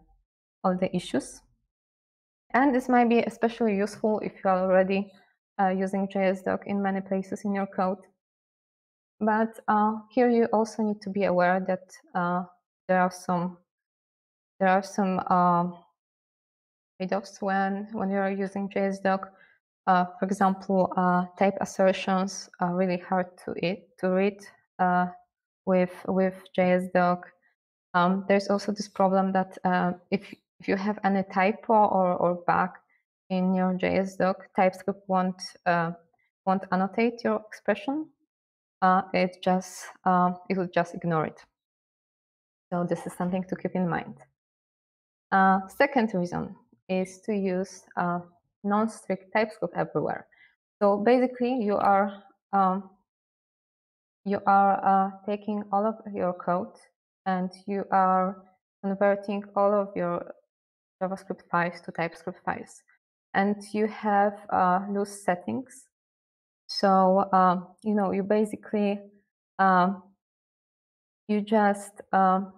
all the issues. And this might be especially useful if you are already uh, using JSDoc in many places in your code. But uh, here you also need to be aware that uh, there are some there are some um, trade-offs when when you are using JSDoc. Uh, for example, uh, type assertions are really hard to it to read uh, with with JSDoc. Um, there's also this problem that uh, if if you have any typo or, or bug in your JSDoc, TypeScript won't uh, won't annotate your expression. Uh, it just it will just ignore it. So this is something to keep in mind. second reason is to use non-strict TypeScript everywhere. So basically, you are um, you are uh, taking all of your code and you are converting all of your JavaScript files to TypeScript files. And you have uh, loose settings. So, um, you know, you basically, um, you just um,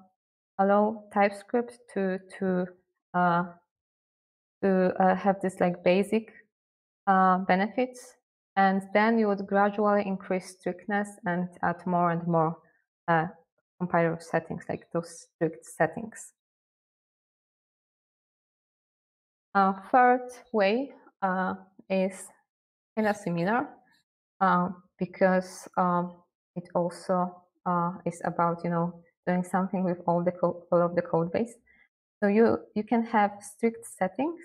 allow TypeScript to, to, uh, to uh, have this like basic uh, benefits and then you would gradually increase strictness and add more and more uh, compiler settings, like those strict settings. Uh, third way uh, is kind of similar uh, because um, it also uh, is about you know doing something with all the all of the code base. So you you can have strict settings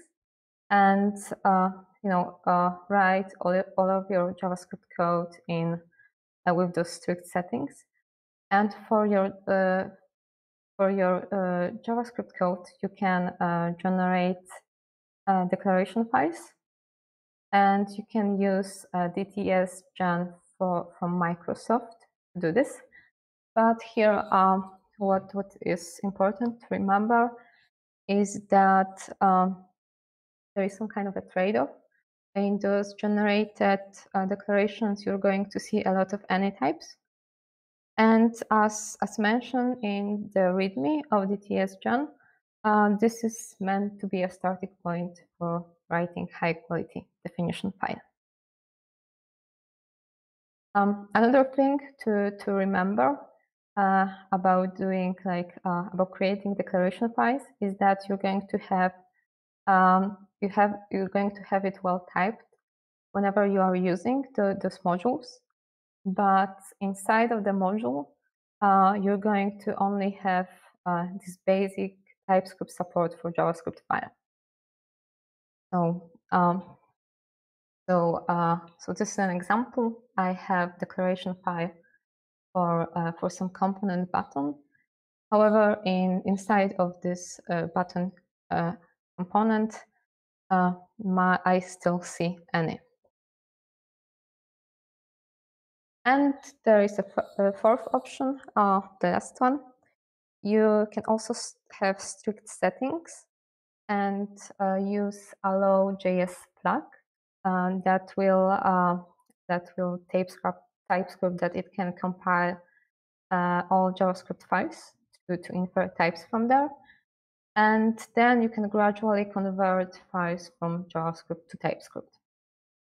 and uh, you know, uh, write all, all of your JavaScript code in uh, with those strict settings. And for your for your JavaScript code, you can generate declaration files, and you can use DTS Gen for from Microsoft to do this. But here, um, what what is important to remember is that um, there is some kind of a trade-off in those generated uh, declarations, you're going to see a lot of any types. And as, as mentioned in the README of dts-gen, uh, this is meant to be a starting point for writing high quality definition file. Um, another thing to, to remember uh, about doing like uh, about creating declaration files is that you're going to have um, you have you're going to have it well typed whenever you are using the, those modules. But inside of the module, uh, you're going to only have uh, this basic TypeScript support for JavaScript file. So, um, so, uh, so this is an example. I have declaration file for uh, for some component button. However, in inside of this uh, button uh, component, uh, my, I still see any. And there is a, fourth option, uh, the last one. You can also have strict settings and uh, use allow JS flag uh, that will uh, that will TypeScript TypeScript that it can compile uh, all JavaScript files to, to infer types from there. And then you can gradually convert files from JavaScript to TypeScript.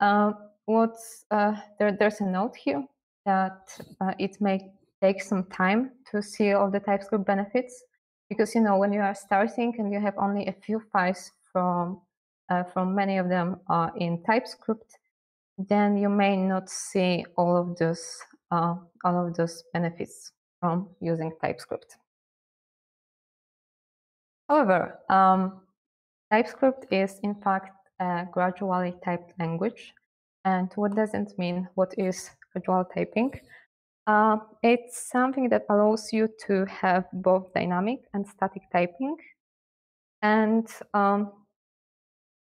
Uh, what's uh, there, there's a note here that uh, it may take some time to see all the TypeScript benefits because you know when you are starting and you have only a few files from uh, from many of them uh, in TypeScript, then you may not see all of those uh, all of those benefits from using TypeScript. However, um, TypeScript is in fact a gradually typed language. And what does it mean? What is gradual typing? Uh, it's something that allows you to have both dynamic and static typing. And um,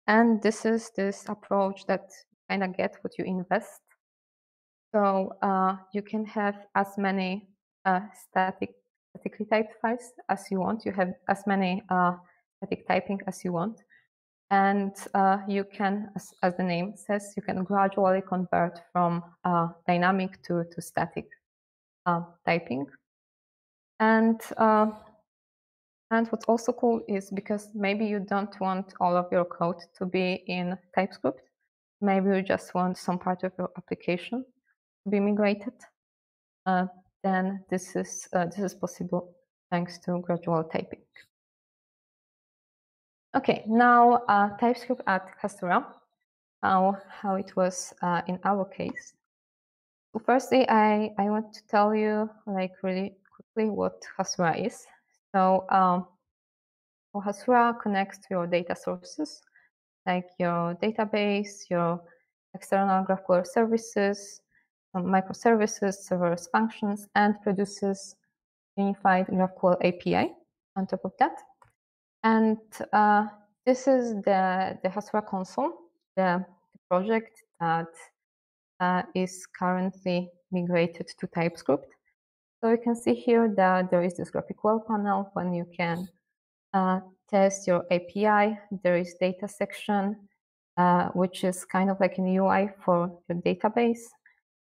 and this is this approach that kind of get what you invest. So uh, you can have as many uh, static statically typed files as you want. You have as many uh, static typing as you want. And uh, you can, as, as, the name says, you can gradually convert from uh, dynamic to, to static uh, typing. And uh, And what's also cool is because maybe you don't want all of your code to be in TypeScript. Maybe you just want some part of your application to be migrated. Then this is uh, this is possible thanks to gradual typing. Okay, now uh, TypeScript at Hasura, how, how it was uh, in our case. So firstly, I, I want to tell you like really quickly what Hasura is. So, um, connects to your data sources, like your database, your external GraphQL services, microservices, serverless functions, and produces unified GraphQL API on top of that. And uh, this is the, the Hasura console, the, the project that uh, is currently migrated to TypeScript. So you can see here that there is this GraphQL panel when you can uh, test your API. There is data section, uh, which is kind of like an UI for your database.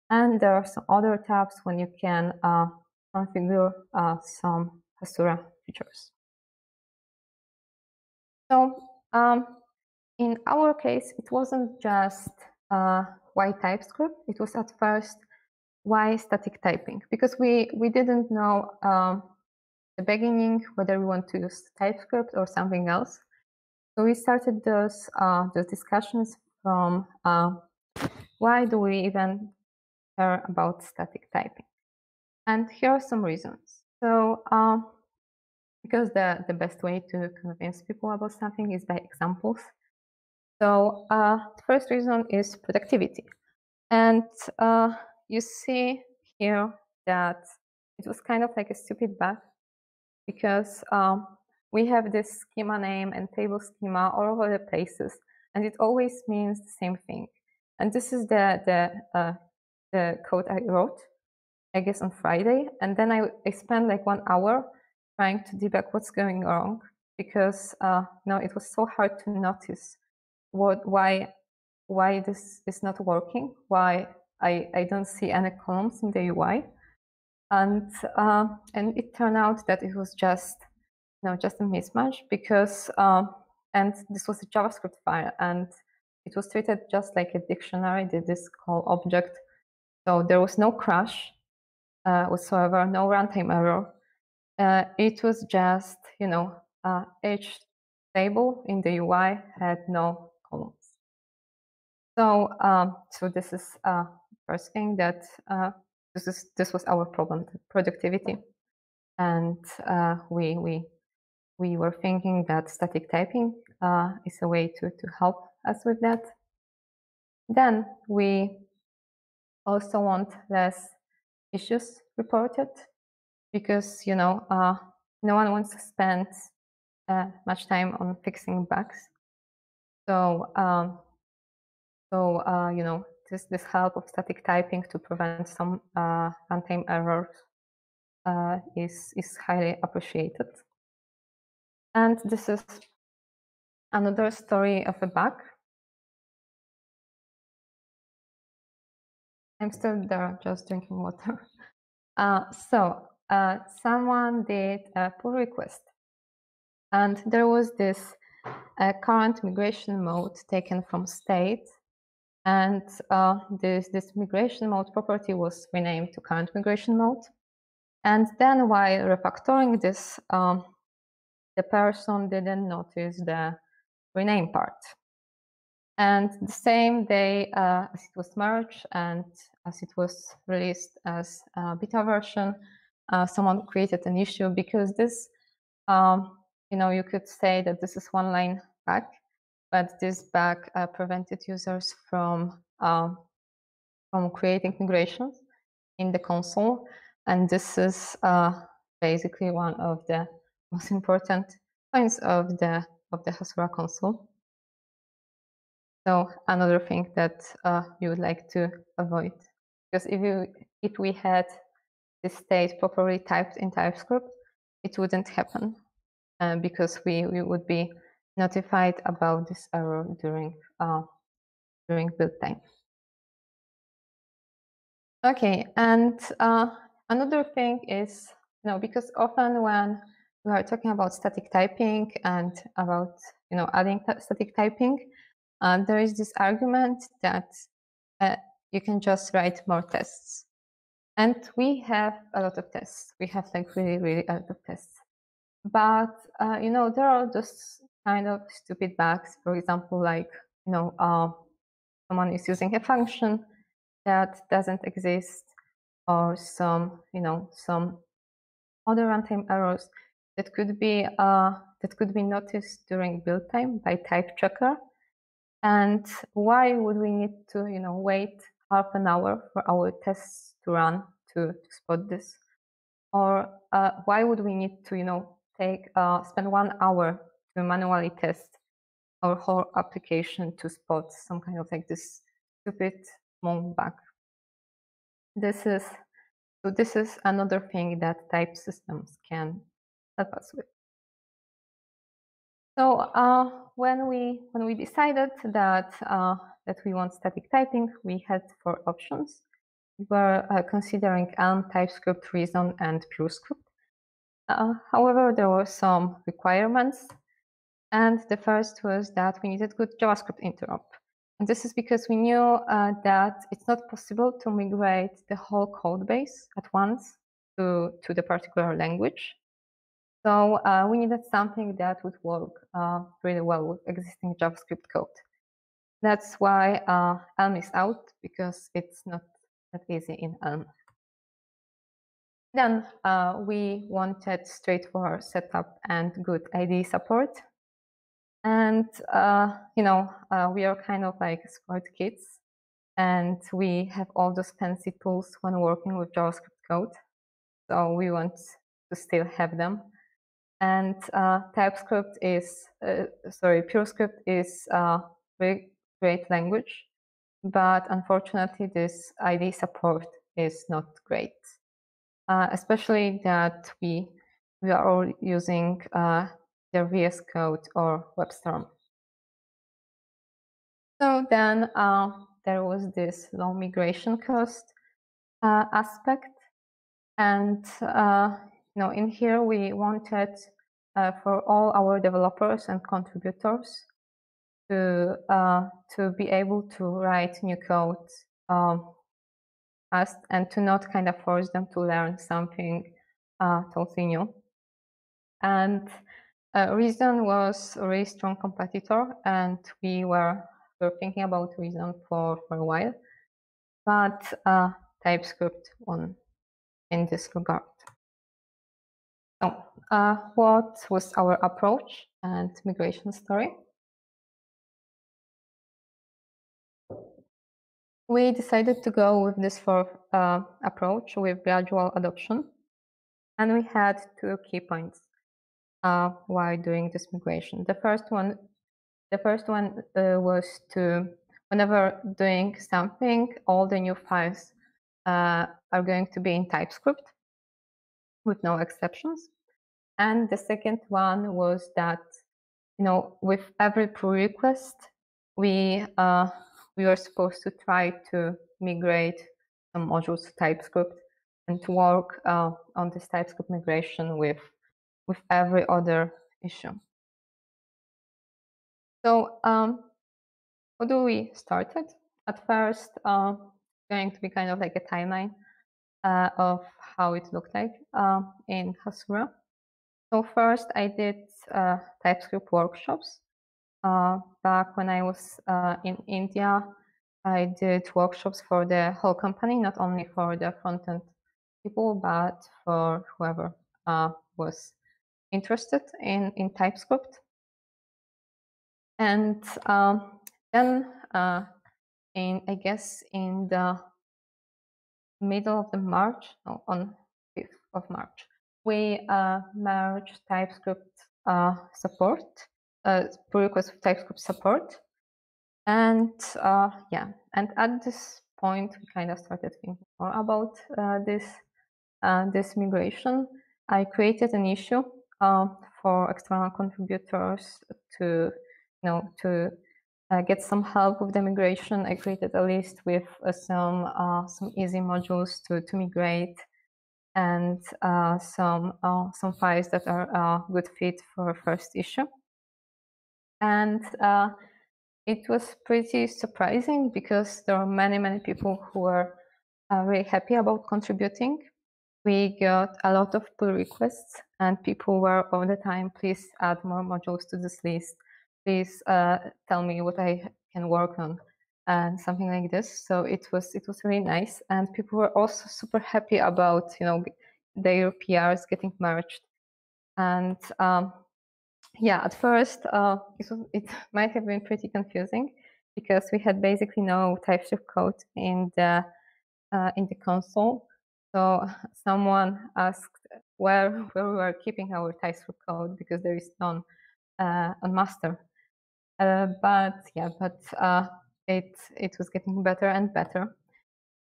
And there are some other tabs when you can uh, configure uh, some Hasura features. So um, in our case, it wasn't just uh, why TypeScript. It was at first why static typing because we we didn't know um, the beginning whether we want to use TypeScript or something else. So we started those uh, those discussions from uh, why do we even care about static typing? And here are some reasons. So um, because the, the best way to convince people about something is by examples. So uh, the first reason is productivity. And uh, you see here that it was kind of like a stupid bug because um, we have this schema name and table schema all over the places, and it always means the same thing. And this is the the uh, the code I wrote, I guess on Friday, and then I, I spent like one hour trying to debug what's going wrong because uh, no, it was so hard to notice what why why this is not working, why I, I don't see any columns in the UI, and uh, and it turned out that it was just you know just a mismatch because uh, and this was a JavaScript file and it was treated just like a dictionary, did this call object, so there was no crash uh, whatsoever, no runtime error uh, it was just, you know, uh, each table in the UI had no columns. So, um, so this is uh, first thing that uh, this is this was our problem, productivity, and uh, we we we were thinking that static typing uh, is a way to to help us with that. Then we also want less issues reported because you know uh, no one wants to spend uh, much time on fixing bugs. So um, so uh, you know this this help of static typing to prevent some uh, runtime errors uh, is is highly appreciated. And this is another story of a bug. I'm still there, just drinking water. Uh, so uh, someone did a pull request. And there was this uh, current migration mode taken from state. And uh, this, this migration mode property was renamed to current migration mode. And then while refactoring this, um, the person didn't notice the rename part. And the same day uh, as it was merged and as it was released as a beta version, uh, someone created an issue because this, um, you know, you could say that this is one line bug, but this bug uh, prevented users from um, from creating migrations in the console, and this is uh, basically one of the most important points of the of the Hasura console. So another thing that uh, you would like to avoid, because if you if we had this state properly typed in TypeScript, it wouldn't happen uh, because we, we would be notified about this error during uh, during build time. Okay, and uh, another thing is, you know, because often when we are talking about static typing and about you know adding static typing, uh, there is this argument that uh, you can just write more tests. And we have a lot of tests. We have like really, really a lot of tests. But uh, you know, there are just kind of stupid bugs. For example, like you know, uh, someone is using a function that doesn't exist, or some you know some other runtime errors that could be uh, that could be noticed during build time by type checker. And why would we need to you know wait half an hour for our tests to run to, to spot this? Or uh, why would we need to, you know, take uh, spend one hour to manually test our whole application to spot some kind of like this stupid small bug? This is so. This is another thing that type systems can help us with. So uh, when we when we decided that uh, that we want static typing, we had four options. We were uh, considering Elm, TypeScript, Reason, and PureScript. Uh, however, there were some requirements. And the first was that we needed good JavaScript interop. And this is because we knew uh, that it's not possible to migrate the whole code base at once to, to the particular language. So uh, we needed something that would work uh, really well with existing JavaScript code. That's why uh, Elm is out because it's not that easy in Elm. Then uh, we wanted straightforward setup and good IDE support. And, uh, you know, uh, we are kind of like smart kids and we have all those fancy tools when working with JavaScript code. So we want to still have them. And uh, TypeScript is, uh, sorry, PureScript is very great language, but unfortunately this ID support is not great, uh, especially that we we are all using uh, their VS Code or WebStorm. So then uh, there was this low migration cost uh, aspect, and know in here we wanted uh, for all our developers and contributors to uh, to be able to write new code um, fast and to not kind of force them to learn something uh, totally new. And uh, Reason was a really strong competitor, and we were, we were thinking about Reason for, for a while, but uh, TypeScript won in this regard. So, uh, what was our approach and migration story? we decided to go with this fourth uh, approach with gradual adoption. And we had two key points uh, while doing this migration. The first one, the first one uh, was to, whenever doing something, all the new files uh, are going to be in TypeScript with no exceptions. And the second one was that, you know, with every pull request, we uh, we were supposed to try to migrate some modules to TypeScript and to work uh, on this TypeScript migration with, with every other issue. So um, how do we start it? At first, uh, going to be kind of like a timeline uh, of how it looked like uh, in Hasura. So first, I did uh, TypeScript workshops uh, back when I was uh, in India, I did workshops for the whole company, not only for the front-end people, but for whoever uh, was interested in, in TypeScript. And um, then in, I guess, in the middle of the March, no, on 5th of March, we uh, merged TypeScript uh, support uh, prerequisite of TypeScript support. And uh, yeah, and at this point, we kind of started thinking more about uh, this uh, this migration. I created an issue uh, for external contributors to you know to uh, get some help with the migration. I created a list with some some easy modules to to migrate, and uh, some uh, some files that are a good fit for first issue. And uh, it was pretty surprising because there are many many people who are uh, really happy about contributing. We got a lot of pull requests, and people were all the time, please add more modules to this list. Please uh, tell me what I can work on and something like this. So it was it was really nice, and people were also super happy about you know their PRs getting merged. And um, yeah, at first uh, it, was, it might have been pretty confusing because we had basically no TypeScript code in the uh, in the console. So someone asked where where we were keeping our TypeScript code because there is none uh, on master. Uh, but yeah, but uh, it it was getting better and better.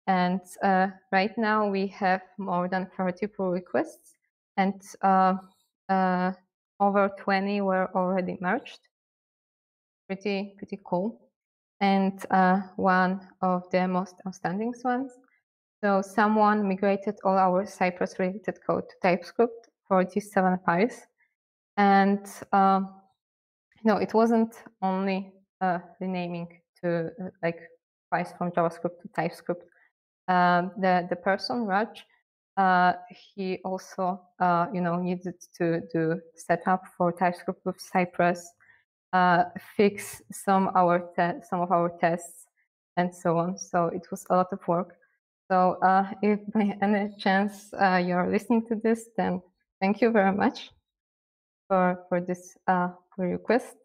And uh, right now we have more than 30 pull requests, and uh, uh, over 20 were already merged. Pretty pretty cool. And one of the most outstanding ones. So someone migrated all our Cypress related code to TypeScript for these seven files, and no, it wasn't only uh, renaming to uh, like files from JavaScript to TypeScript. Um, the the person Raj, uh, he also uh, you know needed to do setup for TypeScript with Cypress, uh, fix some our some of our tests, and so on. So it was a lot of work. So uh, if by any chance you're listening to this, then thank you very much for for this request.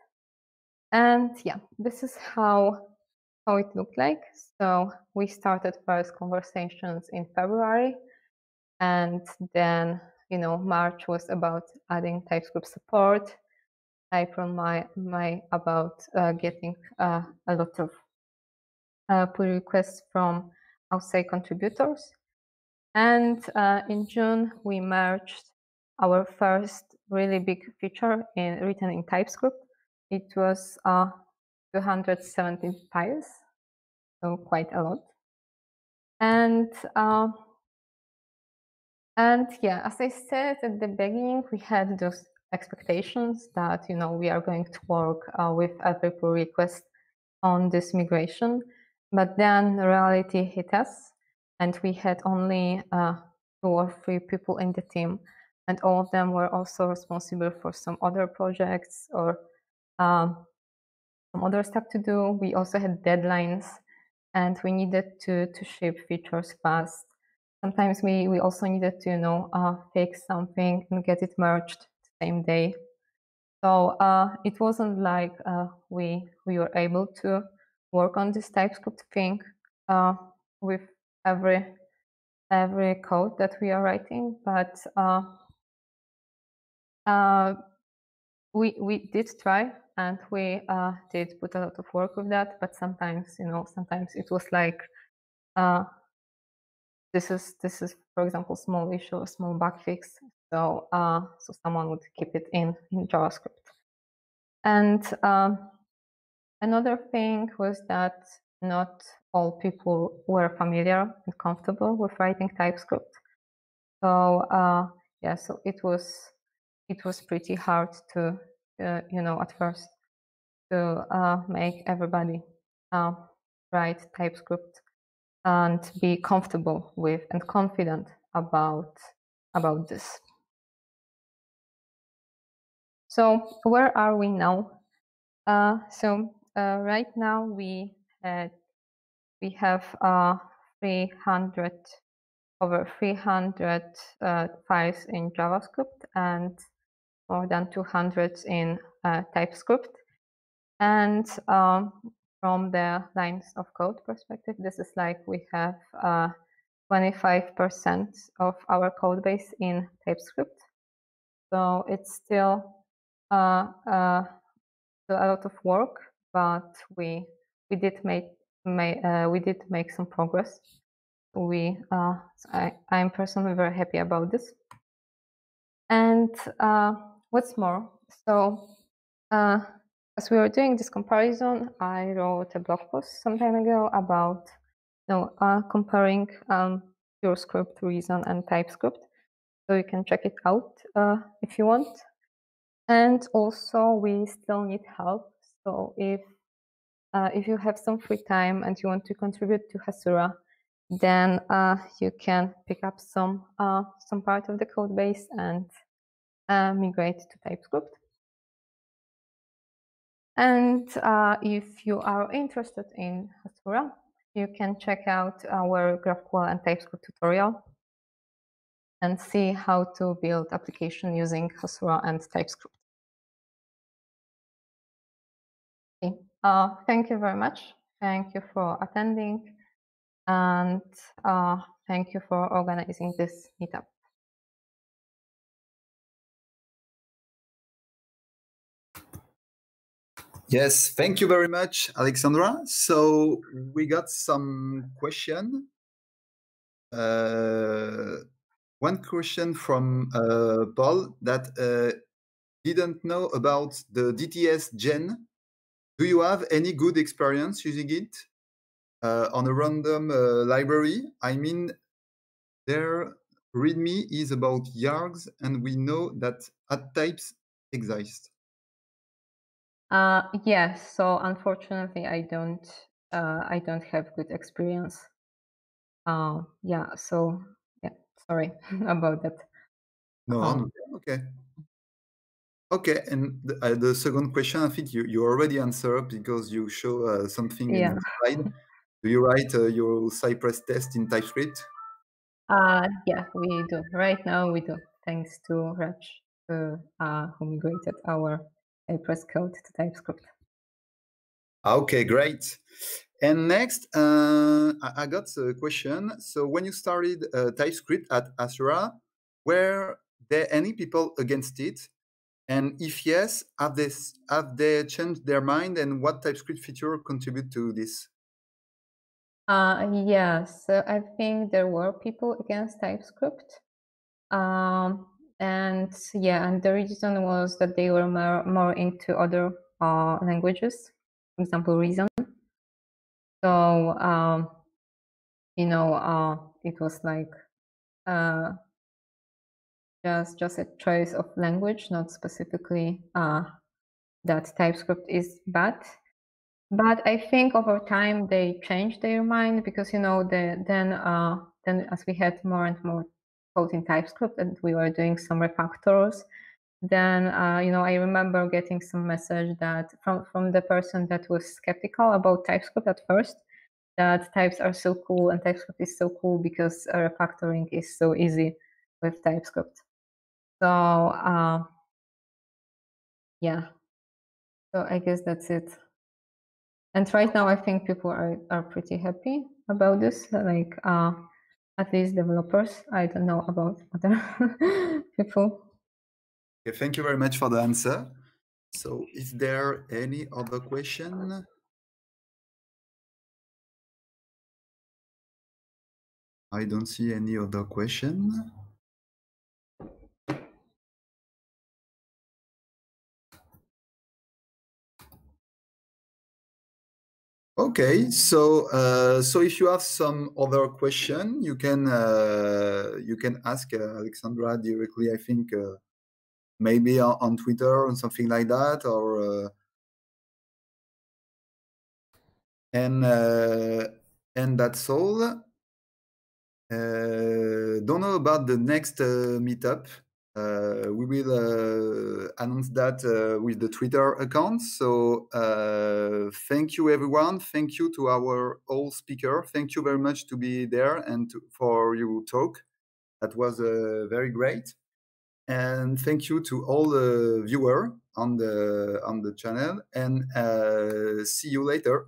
And yeah, this is how how it looked like. So we started first conversations in February, and then you know March was about adding TypeScript support. April, my my about uh, getting uh, a lot of uh, pull requests from outside contributors, and uh, in June we merged our first really big feature in written in TypeScript. It was uh, 270 files, so quite a lot. And uh, and yeah, as I said at the beginning, we had those expectations that you know we are going to work uh, with every pull request on this migration, but then reality hit us, and we had only uh, two or three people in the team, and all of them were also responsible for some other projects or um, some other stuff to do. We also had deadlines and we needed to, to ship features fast. Sometimes we, we also needed to, you know, uh, fix something and get it merged the same day. So uh, it wasn't like uh, we we were able to work on this TypeScript thing uh, with every every code that we are writing, but uh, we we did try and we uh, did put a lot of work with that but sometimes you know sometimes it was like uh, this is this is for example small issue a small bug fix. So uh, so someone would keep it in in javascript. And um, another thing was that not all people were familiar and comfortable with writing typescript. So uh, yeah so it was it was pretty hard to uh, you know, at first to uh, make everybody uh, write TypeScript and be comfortable with and confident about about this. So where are we now? Uh, so uh, right now we had we have uh, 300 over 300 uh, files in JavaScript and more than 200 in uh, TypeScript. And um, from the lines of code perspective, this is like we have 25% uh, of our code base in TypeScript. So it's still uh, uh, a lot of work, but we we did make, uh, we did make some progress. We uh, I I'm personally very happy about this. And what's more, so uh, as we were doing this comparison, I wrote a blog post some time ago about you know, uh, comparing um, PureScript, Reason, and TypeScript. so you can check it out uh, if you want. And also, we still need help. So if uh, if you have some free time and you want to contribute to Hasura, then uh, you can pick up some uh, some part of the code base and uh, migrate to TypeScript. And uh, if you are interested in Hasura, you can check out our GraphQL and TypeScript tutorial and see how to build application using Hasura and TypeScript. Okay. Uh, thank you very much. Thank you for attending and uh, thank you for organizing this meetup. Yes, thank you very much, Aleksandra. So we got some question. Uh, one question from uh, Paul that uh, didn't know about the dts-gen. Do you have any good experience using it uh, on a random uh, library? I mean, their README is about yargs, and we know that @types exist. Uh, yes. So unfortunately, I don't. Uh, I don't have good experience. Uh, yeah. So yeah. Sorry about that. No, Um, okay. Okay, and the, uh, the second question, I think you, you already answered because you show uh, something in Yeah. the slide. Do you write uh, your Cypress test in TypeScript? Uh, yeah, we do. Right now, we do. Thanks to Raj, who, uh, who migrated our Cypress code to TypeScript. Okay, great. And next, uh, I, I got a question. So when you started uh, TypeScript at Hasura, were there any people against it? And if yes, have they, have they changed their mind and what TypeScript feature contribute to this? Uh, yeah, so I think there were people against TypeScript. Um, and yeah, and the reason was that they were more, more into other uh, languages, for example, Reason. So, um, you know, uh, it was like uh, just just a choice of language, not specifically uh, that TypeScript is bad. But I think over time they changed their mind because you know the then uh, then as we had more and more code in TypeScript and we were doing some refactors, then uh, you know I remember getting some message that from from the person that was skeptical about TypeScript at first that types are so cool and TypeScript is so cool because uh, refactoring is so easy with TypeScript. So uh, yeah, so I guess that's it. And right now, I think people are, are pretty happy about this. Like uh, at least developers. I don't know about other people. Okay, thank you very much for the answer. So is there any other question? I don't see any other question. Okay, so uh, so if you have some other question, you can uh, you can ask uh, Aleksandra directly. I think uh, maybe on, on Twitter or something like that, or uh, and uh, and that's all. Don't know about the next meetup. Uh, we will uh, announce that uh, with the Twitter account. So uh, thank you, everyone. Thank you to our all speaker. Thank you very much to be there and to, for your talk. That was uh, very great. And thank you to all the viewer on the on the channel. And uh, see you later.